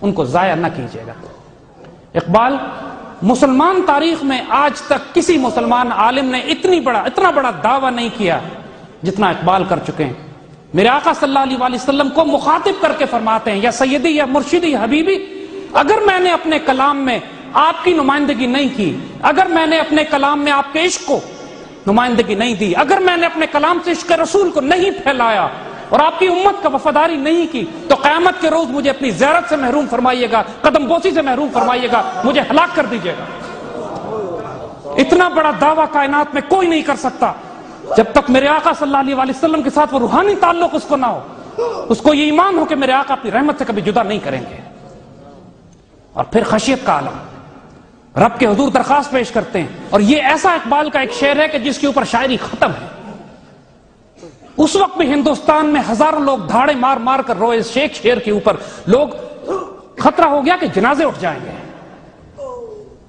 ان کو ضائع نہ کیجیے گا۔ اقبال، مسلمان تاریخ میں آج تک کسی مسلمان عالم نے اتنی بڑا، اتنا بڑا دعویٰ نہیں کیا جتنا اقبال کر چکے ہیں۔ میرے آقا صلی اللہ علیہ وسلم کو مخاطب کر کے فرماتے ہیں، یا سیدی، یا مرشدی، یا حبیبی، اگر میں نے اپنے کلام میں آپ کی نمائندگی نہیں کی، اگر میں نے اپنے کلام میں آپ کے عشق کو نمائندگی نہیں دی، اگر میں نے اپنے کلام سے عشق رسول کو نہیں پھیلایا اور آپ کی امت کا وفاداری نہیں کی، تو قیامت کے روز مجھے اپنی زیارت سے محروم فرمائیے گا، قدم بوسی سے محروم فرمائیے گا، مجھے ہلاک کر دیجیے گا۔ اتنا بڑا دعویٰ کائنات میں کوئی نہیں کر سکتا۔ جب تک میرے آقا صلی اللہ علیہ وسلم کے ساتھ وہ روحانی تعلق اس کو نہ ہو، اس کو یہ ایمان ہو کہ میرے آقا اپنی رحمت سے کبھی جدا نہیں کریں گے۔ اور پھر خشیت کا عالم، رب کے حضور درخواست پیش کرتے ہیں۔ اور یہ ایسا اقبال کا ایک شعر ہے کہ جس کے اوپر شاعری ختم ہے۔ اس وقت بھی ہندوستان میں ہزاروں لوگ دھاڑے مار مار کر روئے۔ شیخ شیر کے اوپر لوگ خطرہ ہو گیا کہ جنازے اٹھ جائیں گے۔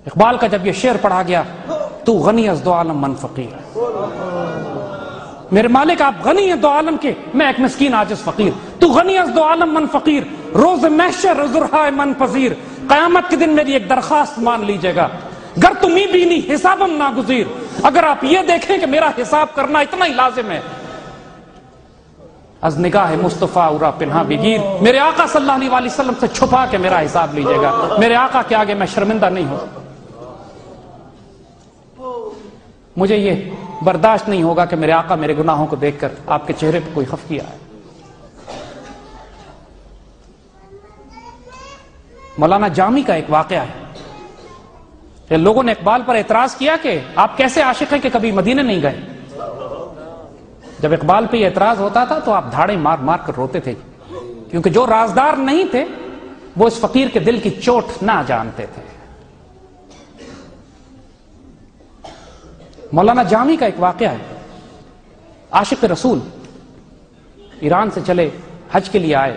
اقبال کا جب یہ شعر پڑھا گیا تو غنی از دو عالم من فقیر میرے مالک، آپ غنی ہیں دو عالم کے، میں ایک مسکین عاجز فقیر۔ تو غنی از دو عالم من فقیر۔ روز محشر ذرہا من پذیر۔ قیامت کے دن میری ایک درخواست مان لیجیے گا۔ گر تمہیں بھی نہیں حسابم ناگزیر۔ اگر آپ یہ دیکھیں کہ میرا حساب کرنا اتنا ہی لازم ہے۔ از نگاہ مصطفیٰ اورا پنہا بگیر میرے آقا صلی اللہ علیہ وسلم سے چھپا کے میرا حساب لیجیے گا۔ میرے آقا کے آگے میں شرمندہ نہیں ہوں۔ مجھے یہ برداشت نہیں ہوگا کہ میرے آقا میرے گناہوں کو دیکھ کر آپ کے چہرے پہ کوئی خفقی آئے۔ مولانا جامی کا ایک واقعہ ہے۔ کہ لوگوں نے اقبال پر اعتراض کیا کہ آپ کیسے عاشق ہیں کہ کبھی مدینے نہیں گئے۔ جب اقبال پہ یہ اعتراض ہوتا تھا تو آپ دھاڑے مار مار کر روتے تھے۔ کیونکہ جو رازدار نہیں تھے وہ اس فقیر کے دل کی چوٹ نہ جانتے تھے۔ مولانا جامی کا ایک واقعہ ہے۔ عاشق رسول ایران سے چلے حج کے لیے آئے۔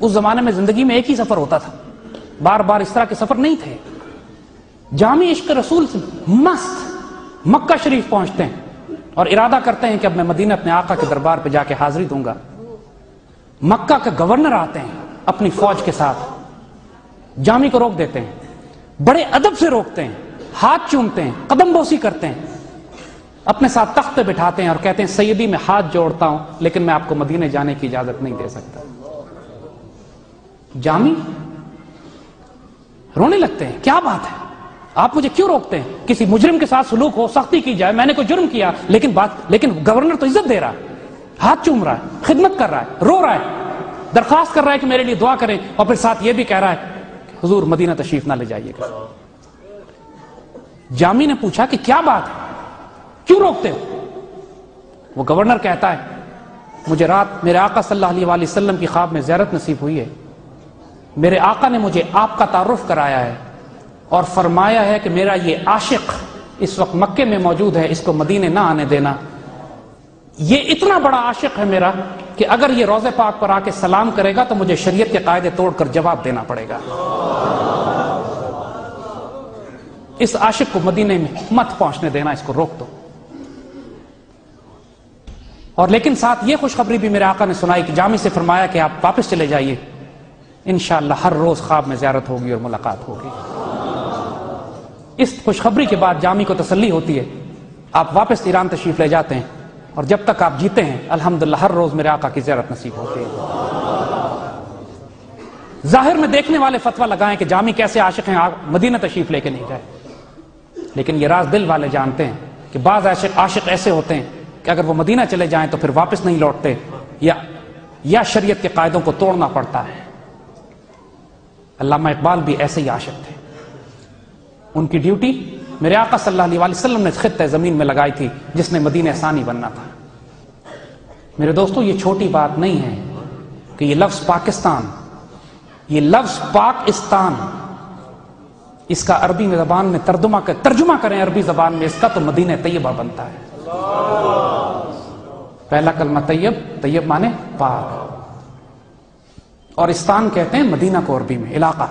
اس زمانے میں زندگی میں ایک ہی سفر ہوتا تھا۔ بار بار اس طرح کے سفر نہیں تھے۔ جامع عشق رسول سے مست مکہ شریف پہنچتے ہیں اور ارادہ کرتے ہیں کہ اب میں مدینہ اپنے آقا کے دربار پہ جا کے حاضری دوں گا۔ مکہ کے گورنر آتے ہیں اپنی فوج کے ساتھ۔ جامی کو روک دیتے ہیں۔ بڑے ادب سے روکتے ہیں۔ ہاتھ چومتے ہیں۔ قدم بوسی کرتے ہیں۔ اپنے ساتھ تخت پہ بٹھاتے ہیں اور کہتے ہیں سیدی میں ہاتھ جوڑتا ہوں، لیکن میں آپ کو مدینے جانے کی اجازت نہیں دے سکتا۔ جامی، رونے لگتے ہیں، کیا بات ہے؟ آپ مجھے کیوں روکتے ہیں؟ کسی مجرم کے ساتھ سلوک ہو، سختی کی جائے، میں نے کوئی جرم کیا، لیکن بات، لیکن گورنر تو عزت دے رہا ہے، ہاتھ چوم رہا ہے، خدمت کر رہا ہے، رو رہا ہے، درخواست کر رہا ہے کہ میرے لیے دعا کریں اور پھر ساتھ یہ بھی کہہ رہا ہے، حضور مدینہ تشریف نہ لے جائیے۔ گا جامی نے پوچھا کہ کیا بات ہے؟ کیوں روکتے ہو؟ وہ گورنر کہتا ہے، مجھے رات، میرے آقا صلی اللہ علیہ وسلم کی خواب میں زیارت نصیب ہوئی ہے۔ میرے آقا نے مجھے آپ کا تعارف کرایا ہے اور فرمایا ہے کہ میرا یہ عاشق اس وقت مکے میں موجود ہے، اس کو مدینے نہ آنے دینا۔ یہ اتنا بڑا عاشق ہے میرا کہ اگر یہ روزے پاک پر آ کے سلام کرے گا تو مجھے شریعت کے قاعدے توڑ کر جواب دینا پڑے گا۔ اس عاشق کو مدینے میں مت پہنچنے دینا، اس کو روک دو۔ اور لیکن ساتھ یہ خوشخبری بھی میرے آقا نے سنائی کہ جامع سے فرمایا کہ آپ واپس چلے جائیے۔ انشاءاللہ ہر روز خواب میں زیارت ہوگی اور ملاقات ہوگی۔ اس خوشخبری کے بعد جامع کو تسلی ہوتی ہے۔ آپ واپس ایران تشریف لے جاتے ہیں اور جب تک آپ جیتے ہیں، الحمدللہ ہر روز میرے آقا کی زیارت نصیب ہوتی ہے۔ ظاہر میں دیکھنے والے فتوہ لگائیں کہ جامع کیسے عاشق ہیں مدینہ تشریف لے کے نہیں گئے لیکن یہ راز دل والے جانتے ہیں کہ بعض عاشق عاشق ایسے ہوتے ہیں کہ اگر وہ مدینہ چلے جائیں تو پھر واپس نہیں لوٹتے، یا یا شریعت کے قاعدوں کو توڑنا پڑتا ہے۔ علامہ اقبال بھی ایسے ہی عاشق تھے۔ ان کی ڈیوٹی میرے آقا صلی اللہ علیہ وسلم نے خط زمین میں لگائی تھی، جس نے مدینہ ثانی بننا تھا۔ میرے دوستو، یہ چھوٹی بات نہیں ہے کہ یہ لفظ پاکستان، یہ لفظ پاکستان، اس کا عربی میں زبان میں ترجمہ ترجمہ کریں عربی زبان میں، اس کا تو مدینہ طیبہ بنتا ہے۔ پہلا کلمہ طیب طیب مانے پاک۔ اور استان کہتے ہیں مدینہ کو عربی میں، علاقہ۔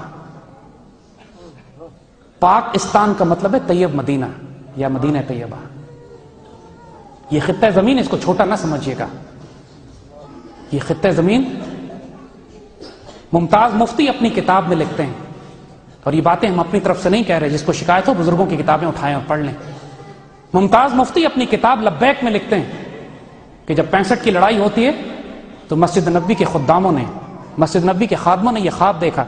پاکستان کا مطلب ہے طیب مدینہ یا مدینہ طیبہ۔ یہ خطہ زمین اس کو چھوٹا نہ سمجھیے گا۔ یہ خطہ زمین، ممتاز مفتی اپنی کتاب میں لکھتے ہیں۔ اور یہ باتیں ہم اپنی طرف سے نہیں کہہ رہے، جس کو شکایت ہو بزرگوں کی کتابیں اٹھائیں اور پڑھ لیں۔ ممتاز مفتی اپنی کتاب لبیک میں لکھتے ہیں۔ کہ جب پینسٹھ کی لڑائی ہوتی ہے تو مسجد نبی کے خداموں نے، مسجد نبی کے خادموں نے یہ خواب دیکھا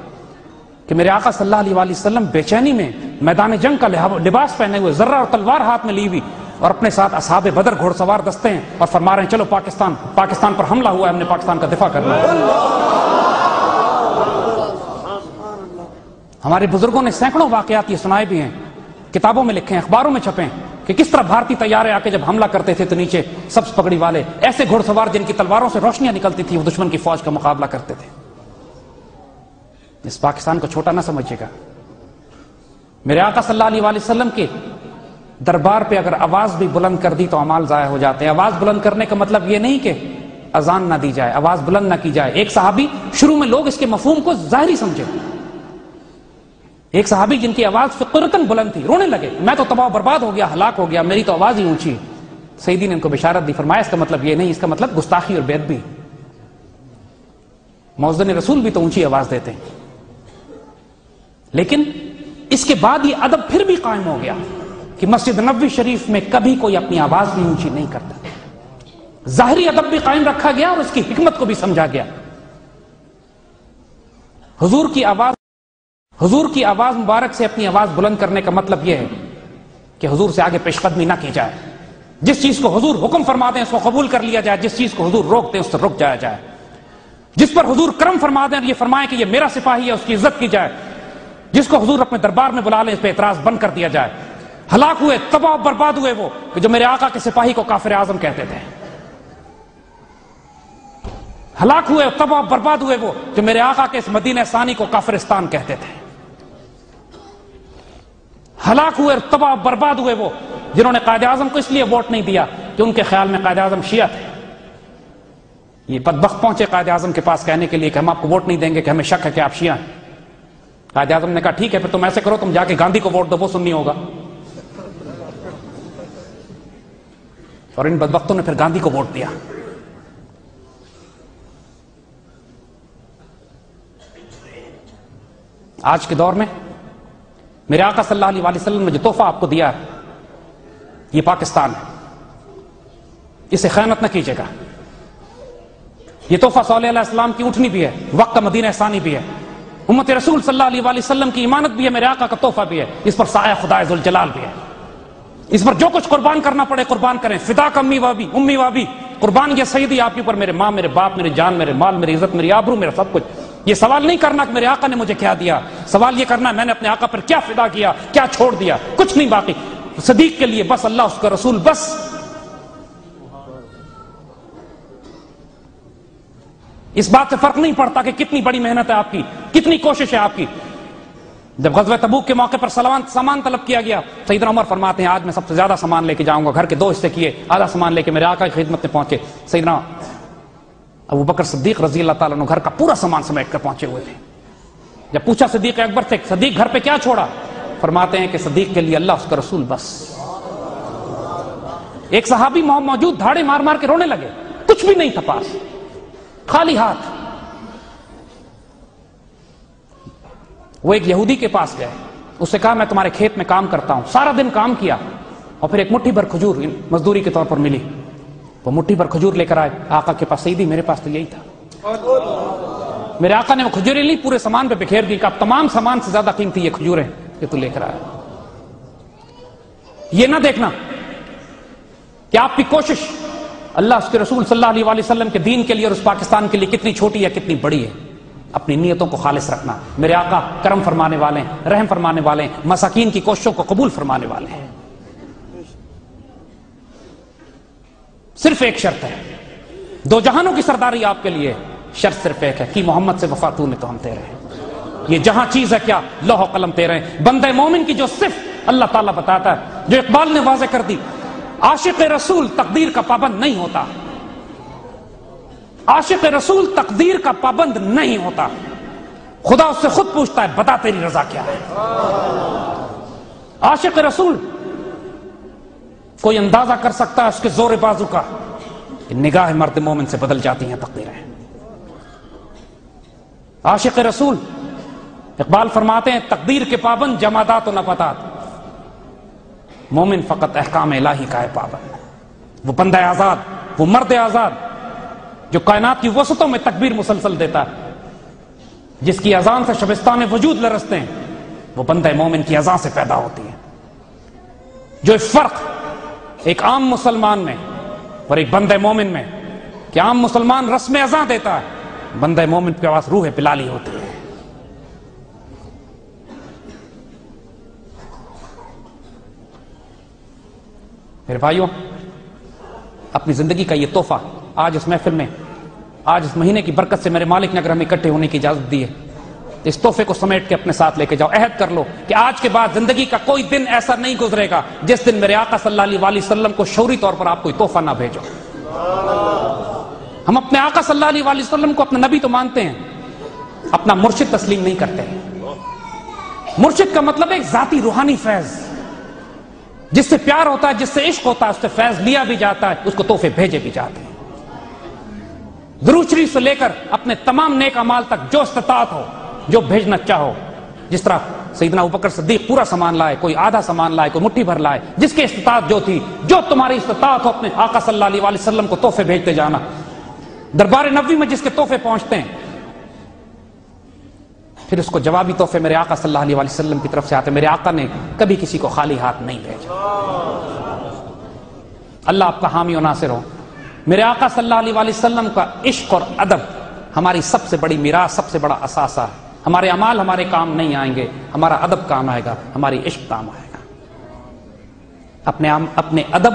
کہ میرے آقا صلی اللہ علیہ وآلہ وسلم بے چینی میں میدان جنگ کا لباس پہنے ہوئے، ذرہ اور تلوار ہاتھ میں لی ہوئی اور اپنے ساتھ اصحاب بدر گھوڑ سوار دستے ہیں اور فرما رہے ہیں، چلو پاکستان پاکستان پر حملہ ہوا ہے، ہم نے پاکستان کا دفاع کرنا ہے۔ ہمارے بزرگوں نے سینکڑوں واقعات یہ سنائے بھی ہیں، کتابوں میں لکھے ہیں، اخباروں میں چھپے ہیں۔ کہ کس طرح بھارتی تیارے آ کے جب حملہ کرتے تھے تو نیچے سبز پگڑی والے، ایسے گھوڑ سوار جن کی تلواروں سے روشنیاں نکلتی تھی وہ دشمن کی فوج کا مقابلہ کرتے تھے۔ اس پاکستان کو چھوٹا نہ سمجھے گا۔ میرے آقا صلی اللہ علیہ وآلہ وسلم کے دربار پہ اگر آواز بھی بلند کر دی تو امال ضائع ہو جاتے ہیں۔ آواز بلند کرنے کا مطلب یہ نہیں کہ اذان نہ دی جائے، آواز بلند نہ کی جائے۔ ایک صحابی شروع میں لوگ اس کے مفہوم کو ظاہری سمجھے۔ ایک صحابی جن کی آواز فقرتن بلند تھی، رونے لگے۔ میں تو تباہ برباد ہو گیا، ہلاک ہو گیا، میری تو آواز ہی اونچی۔ سیدی نے ان کو بشارت دی، فرمایا اس کا مطلب یہ نہیں، اس کا مطلب گستاخی اور بید بھی۔ موزن رسول بھی تو اونچی آواز دیتے ہیں۔ لیکن اس کے بعد یہ ادب پھر بھی قائم ہو گیا کہ مسجد نبوی شریف میں کبھی کوئی اپنی آواز بھی اونچی نہیں کرتا۔ ظاہری ادب بھی قائم رکھا گیا اور اس کی حکمت کو بھی سمجھا گیا۔ حضور کی آواز حضور کی آواز مبارک سے اپنی آواز بلند کرنے کا مطلب یہ ہے کہ حضور سے آگے پیش قدمی نہ کی جائے۔ جس چیز کو حضور حکم فرما دیں اس کو قبول کر لیا جائے، جس چیز کو حضور روک دیں اس سے رک جایا جائے۔ جس پر حضور کرم فرما دیں اور یہ فرمائیں کہ یہ میرا سپاہی ہے، اس کی عزت کی جائے۔ جس کو حضور اپنے دربار میں بلا لیں اس پہ اعتراض بند کر دیا جائے۔ ہلاک ہوئے، تباہ برباد ہوئے وہ، کہ جو میرے آقا کے سپاہی کو کافر اعظم کہتے تھے۔ ہلاک ہوئے، تباہ برباد ہوئے وہ، جو میرے آقا کے اس مدینہ ثانی کو کافرستان کہتے تھے۔ ہلاک ہوئے تباہ برباد ہوئے وہ، جنہوں نے قائد اعظم کو اس لیے ووٹ نہیں دیا کہ ان کے خیال میں قائد اعظم شیعہ تھے۔ یہ بدبخت پہنچے قائد اعظم کے پاس کہنے کے لیے کہ ہم آپ کو ووٹ نہیں دیں گے، کہ ہمیں شک ہے کہ آپ شیعہ ہیں۔ قائد اعظم نے کہا، ٹھیک ہے، پھر تم ایسے کرو، تم جا کے گاندھی کو ووٹ دو، وہ سننی ہوگا۔ اور ان بدبختوں نے پھر گاندھی کو ووٹ دیا۔ آج کے دور میں میرے آقا صلی اللہ علیہ وسلم نے جو تحفہ آپ کو دیا ہے، یہ پاکستان ہے۔ اسے خیانت نہ کیجیے گا۔ یہ تحفہ صلی اللہ علیہ السلام کی اٹھنی بھی ہے، وقت کا مدینہ احسانی بھی ہے۔ امت رسول صلی اللہ علیہ وآلہ وسلم کی ایمانت بھی ہے، میرے آقا کا تحفہ بھی ہے۔ اس پر سایہ خدا ذوالجلال بھی ہے۔ اس پر جو کچھ قربان کرنا پڑے، قربان کریں۔ فدا کا امی وابی امی وابی، قربان یہ سیدی، آپ کے اوپر میرے ماں، میرے باپ، میرے جان، میرے مال میری عزت، میری آبرو، میرا سب کچھ۔ یہ سوال نہیں کرنا کہ میرے آقا نے مجھے کیا دیا، سوال یہ کرنا میں نے اپنے آقا پر کیا فدا کیا کیا چھوڑ دیا، کچھ نہیں باقی۔ صدیق کے لیے بس اللہ اس کا رسول بس۔ اس بات سے فرق نہیں پڑتا کہ کتنی بڑی محنت ہے آپ کی، کتنی کوشش ہے آپ کی۔ جب غزوہ تبوک کے موقع پر سلمان سامان طلب کیا گیا، سیدنا عمر فرماتے ہیں، آج میں سب سے زیادہ سامان لے کے جاؤں گا، گھر کے دو حصے کیے، آدھا سامان لے کے میرے آقا کی خدمت میں پہنچے۔ سیدنا ابو بکر صدیق رضی اللہ تعالیٰ نے گھر کا پورا سامان سمیٹ کر پہنچے ہوئے تھے۔ جب پوچھا صدیق اکبر سے صدیق گھر پہ کیا چھوڑا؟ فرماتے ہیں کہ صدیق کے لیے اللہ اس کا رسول بس۔ ایک صحابی موجود دھاڑے مار مار کے رونے لگے۔ کچھ بھی نہیں تھا پاس۔ خالی ہاتھ۔ وہ ایک یہودی کے پاس گئے۔ اس سے کہا، میں تمہارے کھیت میں کام کرتا ہوں۔ سارا دن کام کیا اور پھر ایک مٹھی بھر کھجور مزدوری کے طور پر ملی۔ وہ مٹھی بھر کھجور لے کر آئے۔ آقا کے پاس سیدھی، میرے پاس تو یہی تھا۔ میرے آقا نے وہ کھجوریں لی، پورے سامان پہ بکھیر دی کہ اب تمام سامان سے زیادہ قیمتی یہ کھجوریں کہ تو لے کر آئے۔ یہ نہ دیکھنا کہ آپ کی کوشش اللہ، اس کے رسول صلی اللہ علیہ وسلم کے دین کے لیے اور اس پاکستان کے لیے کتنی چھوٹی ہے کتنی بڑی ہے۔ اپنی نیتوں کو خالص رکھنا۔ میرے آقا کرم فرمانے والے ہیں، رحم فرمانے والے ہیں، مساکین کی کوششوں کو قبول فرمانے والے ہیں۔ صرف ایک شرط ہے۔ دو جہانوں کی سرداری آپ کے لیے شرط صرف ایک ہے کہ محمد سے وفاتو نے تو ہم تیرے ہیں۔ یہ جہاں چیز ہے کیا لوہ قلم تیرے ہیں۔ بندہ مومن کی جو صرف اللہ تعالیٰ بتاتا ہے، جو اقبال نے واضح کر دی، عاشق رسول تقدیر کا پابند نہیں ہوتا۔ عاشق رسول تقدیر کا پابند نہیں ہوتا۔ خدا اس سے خود پوچھتا ہے، بتا تیری رضا کیا ہے؟ عاشق رسول کوئی اندازہ کر سکتا ہے اس کے زور بازو کا کہ نگاہ مرد مومن سے بدل جاتی ہیں تقدیریں۔ عاشق رسول اقبال فرماتے ہیں، تقدیر کے پابند جمادات و نپاتات مومن فقط احکام الہی کا ہے پابند۔ وہ بندہ آزاد، وہ مرد آزاد جو کائنات کی وسطوں میں تکبیر مسلسل دیتا ہے۔ جس کی اذان سے شبستان وجود لرستے ہیں، وہ بندہ مومن کی اذان سے پیدا ہوتی ہے۔ جو فرق ایک عام مسلمان میں اور ایک بندہ مومن میں کہ عام مسلمان رسم اذان دیتا ہے، بندہ مومن کے پاس روح پلالی ہوتی ہے۔ میرے بھائیوں، اپنی زندگی کا یہ تحفہ آج اس محفل میں، آج اس مہینے کی برکت سے میرے مالک نے اگر ہمیں اکٹھے ہونے کی اجازت دی ہے اس تحفے کو سمیٹ کے اپنے ساتھ لے کے جاؤ۔ عہد کر لو کہ آج کے بعد زندگی کا کوئی دن ایسا نہیں گزرے گا جس دن میرے آقا صلی اللہ علیہ وسلم کو شوری طور پر آپ کوئی تحفہ نہ بھیجو۔ ہم اپنے آقا صلی اللہ علیہ وسلم کو اپنا نبی تو مانتے ہیں، اپنا مرشد تسلیم نہیں کرتے۔ مرشد کا مطلب ایک ذاتی روحانی فیض۔ جس سے پیار ہوتا ہے، جس سے عشق ہوتا ہے، اس سے فیض لیا بھی جاتا ہے، اس کو تحفے بھیجے بھی جاتے ہیں۔ دروچری سے لے کر اپنے تمام نیک امال تک جو استطاعت ہو جو بھیجنا چاہو۔ جس طرح سیدنا ابکر صدیق پورا سامان لائے، کوئی آدھا سامان لائے، کوئی مٹھی بھر لائے، جس کے استطاعت جو تھی، جو تمہاری استطاعت ہو، اپنے آقا صلی اللہ علیہ وسلم کو تحفے بھیجتے جانا۔ دربار نبی میں جس کے تحفے پہنچتے ہیں، پھر اس کو جوابی تحفے میرے آقا صلی اللہ علیہ وسلم کی طرف سے آتے۔ میرے آقا نے کبھی کسی کو خالی ہاتھ نہیں بھیجا۔ اللہ آپ کا حامی و ناصر ہو۔ میرے آقا صلی اللہ علیہ وسلم کا عشق اور ادب ہماری سب سے بڑی میراث، سب سے بڑا اثاثہ ہے۔ ہمارے امال ہمارے کام نہیں آئیں گے، ہمارا ادب کام آئے گا، ہماری عشق کام آئے گا۔ اپنے اپنے ادب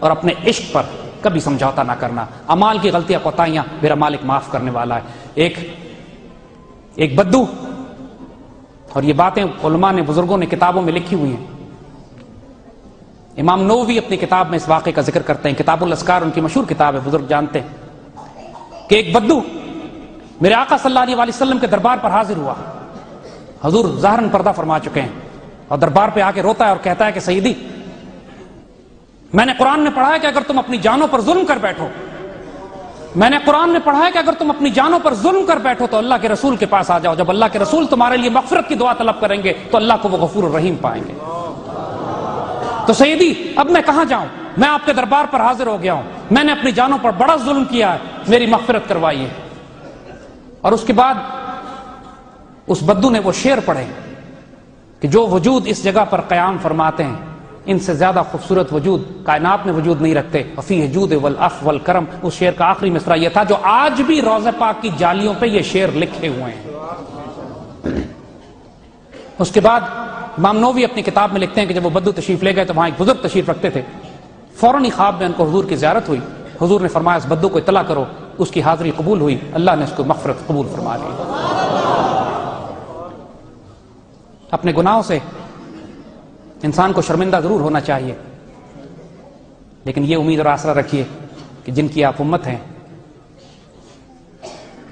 اور اپنے عشق پر کبھی سمجھوتا نہ کرنا۔ امال کی غلطیاں، کوتاہیاں میرا مالک معاف کرنے والا ہے۔ ایک ایک بدو، اور یہ باتیں علماء نے، بزرگوں نے کتابوں میں لکھی ہوئی ہیں۔ امام نووی اپنی کتاب میں اس واقعے کا ذکر کرتے ہیں۔ کتاب الاسکار، ان کی مشہور کتاب ہے، بزرگ جانتے ہیں۔ کہ ایک بدو میرے آقا صلی اللہ علیہ وسلم کے دربار پر حاضر ہوا۔ حضور ظاہرن پردہ فرما چکے ہیں اور دربار پہ آ کے روتا ہے اور کہتا ہے کہ سیدی، میں نے قرآن میں پڑھا ہے کہ اگر تم اپنی جانوں پر ظلم کر بیٹھو، میں نے قرآن میں پڑھا ہے کہ اگر تم اپنی جانوں پر ظلم کر بیٹھو تو اللہ کے رسول کے پاس آ جاؤ۔ جب اللہ کے رسول تمہارے لیے مغفرت کی دعا طلب کریں گے تو اللہ کو وہ غفور الرحیم پائیں گے۔ تو سیدی، اب میں کہاں جاؤں؟ میں آپ کے دربار پر حاضر ہو گیا ہوں۔ میں نے اپنی جانوں پر بڑا ظلم کیا ہے۔ میری مغفرت کروائی ہے۔ اور اس کے بعد اس بدو نے وہ شعر پڑھے کہ جو وجود اس جگہ پر قیام فرماتے ہیں، ان سے زیادہ خوبصورت وجود کائنات میں وجود نہیں رکھتے۔ وفی جود ولاف والکرم۔ اس شعر کا آخری مصرا یہ تھا جو آج بھی روزہ پاک کی جالیوں پہ یہ شعر لکھے ہوئے ہیں۔ اس کے بعد امام نووی اپنی کتاب میں لکھتے ہیں کہ جب وہ بدو تشریف لے گئے تو وہاں ایک بزرگ تشریف رکھتے تھے۔ فوراً ہی خواب میں ان کو حضور کی زیارت ہوئی۔ حضور نے فرمایا، اس بدو کو اطلاع کرو۔ اس کی حاضری قبول ہوئی، اللہ نے اس کو مغفرت قبول فرما لی اپنے گناہوں سے انسان کو شرمندہ ضرور ہونا چاہیے۔ لیکن یہ امید اور آسرا رکھیے کہ جن کی آپ امت ہیں،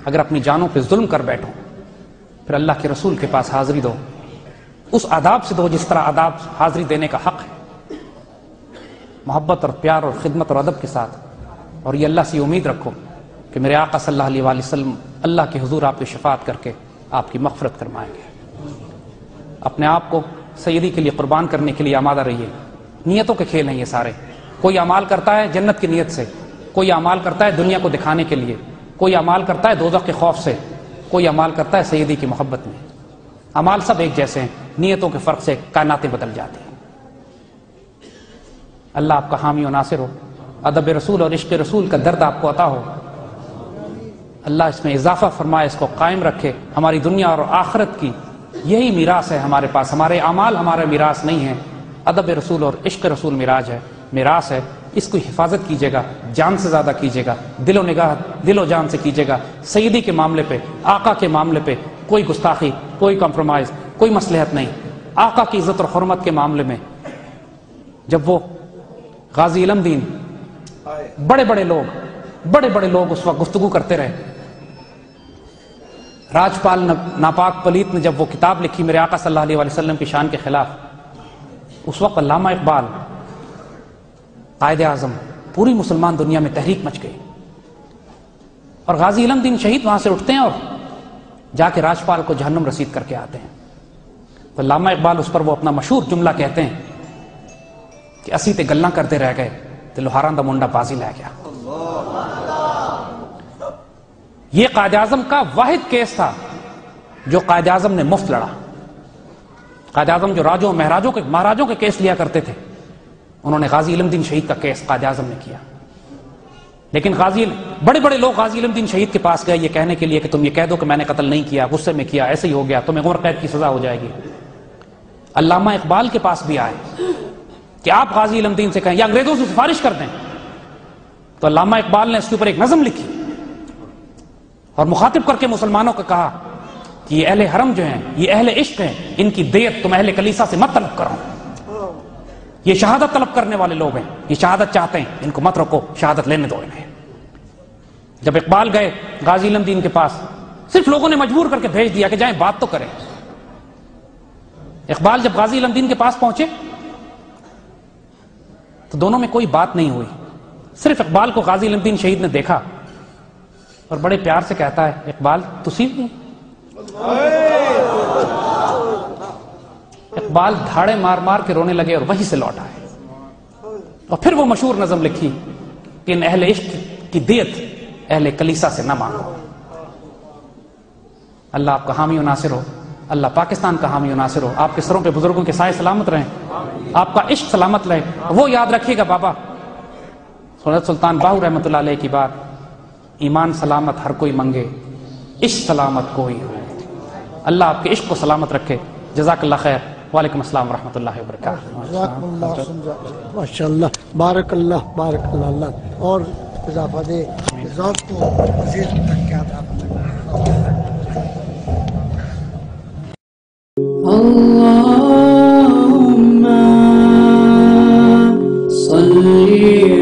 اگر اپنی جانوں پہ ظلم کر بیٹھو، پھر اللہ کے رسول کے پاس حاضری دو۔ اس آداب سے دو جس طرح آداب حاضری دینے کا حق ہے۔ محبت اور پیار اور خدمت اور ادب کے ساتھ۔ اور یہ اللہ سے یہ امید رکھو۔ کہ میرے آقا صلی اللہ علیہ وسلم اللہ کے حضور آپ کی شفاعت کر کے آپ کی مغفرت کرمائیں گے۔ اپنے آپ کو سیدی کے لیے قربان کرنے کے لیے آمادہ رہیے۔ نیتوں کے کھیل ہیں یہ سارے۔ کوئی امال کرتا ہے جنت کی نیت سے۔ کوئی امال کرتا ہے دنیا کو دکھانے کے لیے۔ کوئی امال کرتا ہے دوزخ کے خوف سے۔ کوئی امال کرتا ہے سیدی کی محبت میں۔ امال سب ایک جیسے ہیں۔ نیتوں کے فرق سے کائناتیں بدل جاتی ہیں۔ اللہ آپ کا حامی و ناصر ہو۔ ادب رسول اور عشق رسول کا درد آپ کو عطا ہو۔ اللہ اس میں اضافہ فرمائے اس کو قائم رکھے ہماری دنیا اور آخرت کی۔ یہی میراث ہے ہمارے پاس۔ ہمارے اعمال ہمارا میراث نہیں ہے۔ ادب رسول اور عشق رسول میراج ہے۔ میراث ہے۔ اس کو حفاظت کیجیے گا جان سے زیادہ کیجیے گا۔ دل و نگاہ دل و جان سے کیجیے گا۔ سیدی کے معاملے پہ آقا کے معاملے پہ کوئی گستاخی کوئی کمپرومائز کوئی مسلحت نہیں۔ آقا کی عزت اور حرمت کے معاملے میں جب وہ غازی علم دین بڑے بڑے لوگ بڑے بڑے لوگ اس وقت گفتگو کرتے رہے۔ راجپال ناپاک پلیت نے جب وہ کتاب لکھی میرے آقا صلی اللہ علیہ وسلم کی شان کے خلاف، اس وقت علامہ اقبال، قائد اعظم، پوری مسلمان دنیا میں تحریک مچ گئی اور غازی علم دین شہید وہاں سے اٹھتے ہیں اور جا کے راجپال کو جہنم رسید کر کے آتے ہیں۔ تو علامہ اقبال اس پر وہ اپنا مشہور جملہ کہتے ہیں کہ اسی تے گلاں کرتے رہ گئے تو لوہارا دا منڈا بازی لے گیا۔ یہ قائد اعظم کا واحد کیس تھا جو قائد اعظم نے مفت لڑا۔ قائد اعظم جو راجوں مہاراجوں کے مہاراجوں کے کیس لیا کرتے تھے۔ انہوں نے غازی علم دین شہید کا کیس قائد اعظم نے کیا۔ لیکن غازی بڑے بڑے لوگ غازی علم دین شہید کے پاس گئے۔ یہ کہنے کے لیے کہ تم یہ کہہ دو کہ میں نے قتل نہیں کیا، غصے میں کیا، ایسے ہی ہو گیا، تمہیں عمر قید کی سزا ہو جائے گی۔ علامہ اقبال کے پاس بھی آئے کہ آپ غازی علم دین سے کہیں، یا انگریزوں سے سفارش کر دیں۔ تو علامہ اقبال نے اس کے اوپر ایک نظم لکھی۔ اور مخاطب کر کے مسلمانوں کو کہا کہ یہ اہل حرم جو ہیں، یہ اہل عشق ہیں، ان کی دیت تم اہل کلیسا سے مت طلب کرو۔ یہ شہادت طلب کرنے والے لوگ ہیں، یہ شہادت چاہتے ہیں، ان کو مت رکھو شہادت لینے دو انہیں جب اقبال گئے غازی علم دین کے پاس، صرف لوگوں نے مجبور کر کے بھیج دیا کہ جائیں، بات تو کریں۔ اقبال جب غازی علم دین کے پاس پہنچے، تو دونوں میں کوئی بات نہیں ہوئی۔ صرف اقبال کو غازی علم دین شہید نے دیکھا۔ اور بڑے پیار سے کہتا ہے، اقبال نہیں اقبال دھاڑے مار مار کے رونے لگے اور وہیں سے لوٹ آئے۔ اور پھر وہ مشہور نظم لکھی کہ ان اہل عشق کی دیت اہل کلیسا سے نہ مانگو۔ اللہ آپ کا حامی و ناصر ہو۔ اللہ پاکستان کا حامی و ناصر ہو۔ آپ کے سروں پہ بزرگوں کے سائے سلامت رہیں۔ آپ کا عشق سلامت رہے۔ وہ یاد رکھیے گا بابا۔ سورت سلطان باہو رحمۃ اللہ علیہ کی بات۔ ایمان سلامت ہر کوئی منگے عشق سلامت کوئی ہو۔ اللہ آپ کے عشق کو سلامت رکھے۔ جزاک اللہ خیر۔ وعلیکم السلام ورحمۃ اللہ وبرکاتہ۔ ماشاء اللہ بارک اللہ بارک اللہ اللہ۔ اور اضافہ دے کو اللهم صل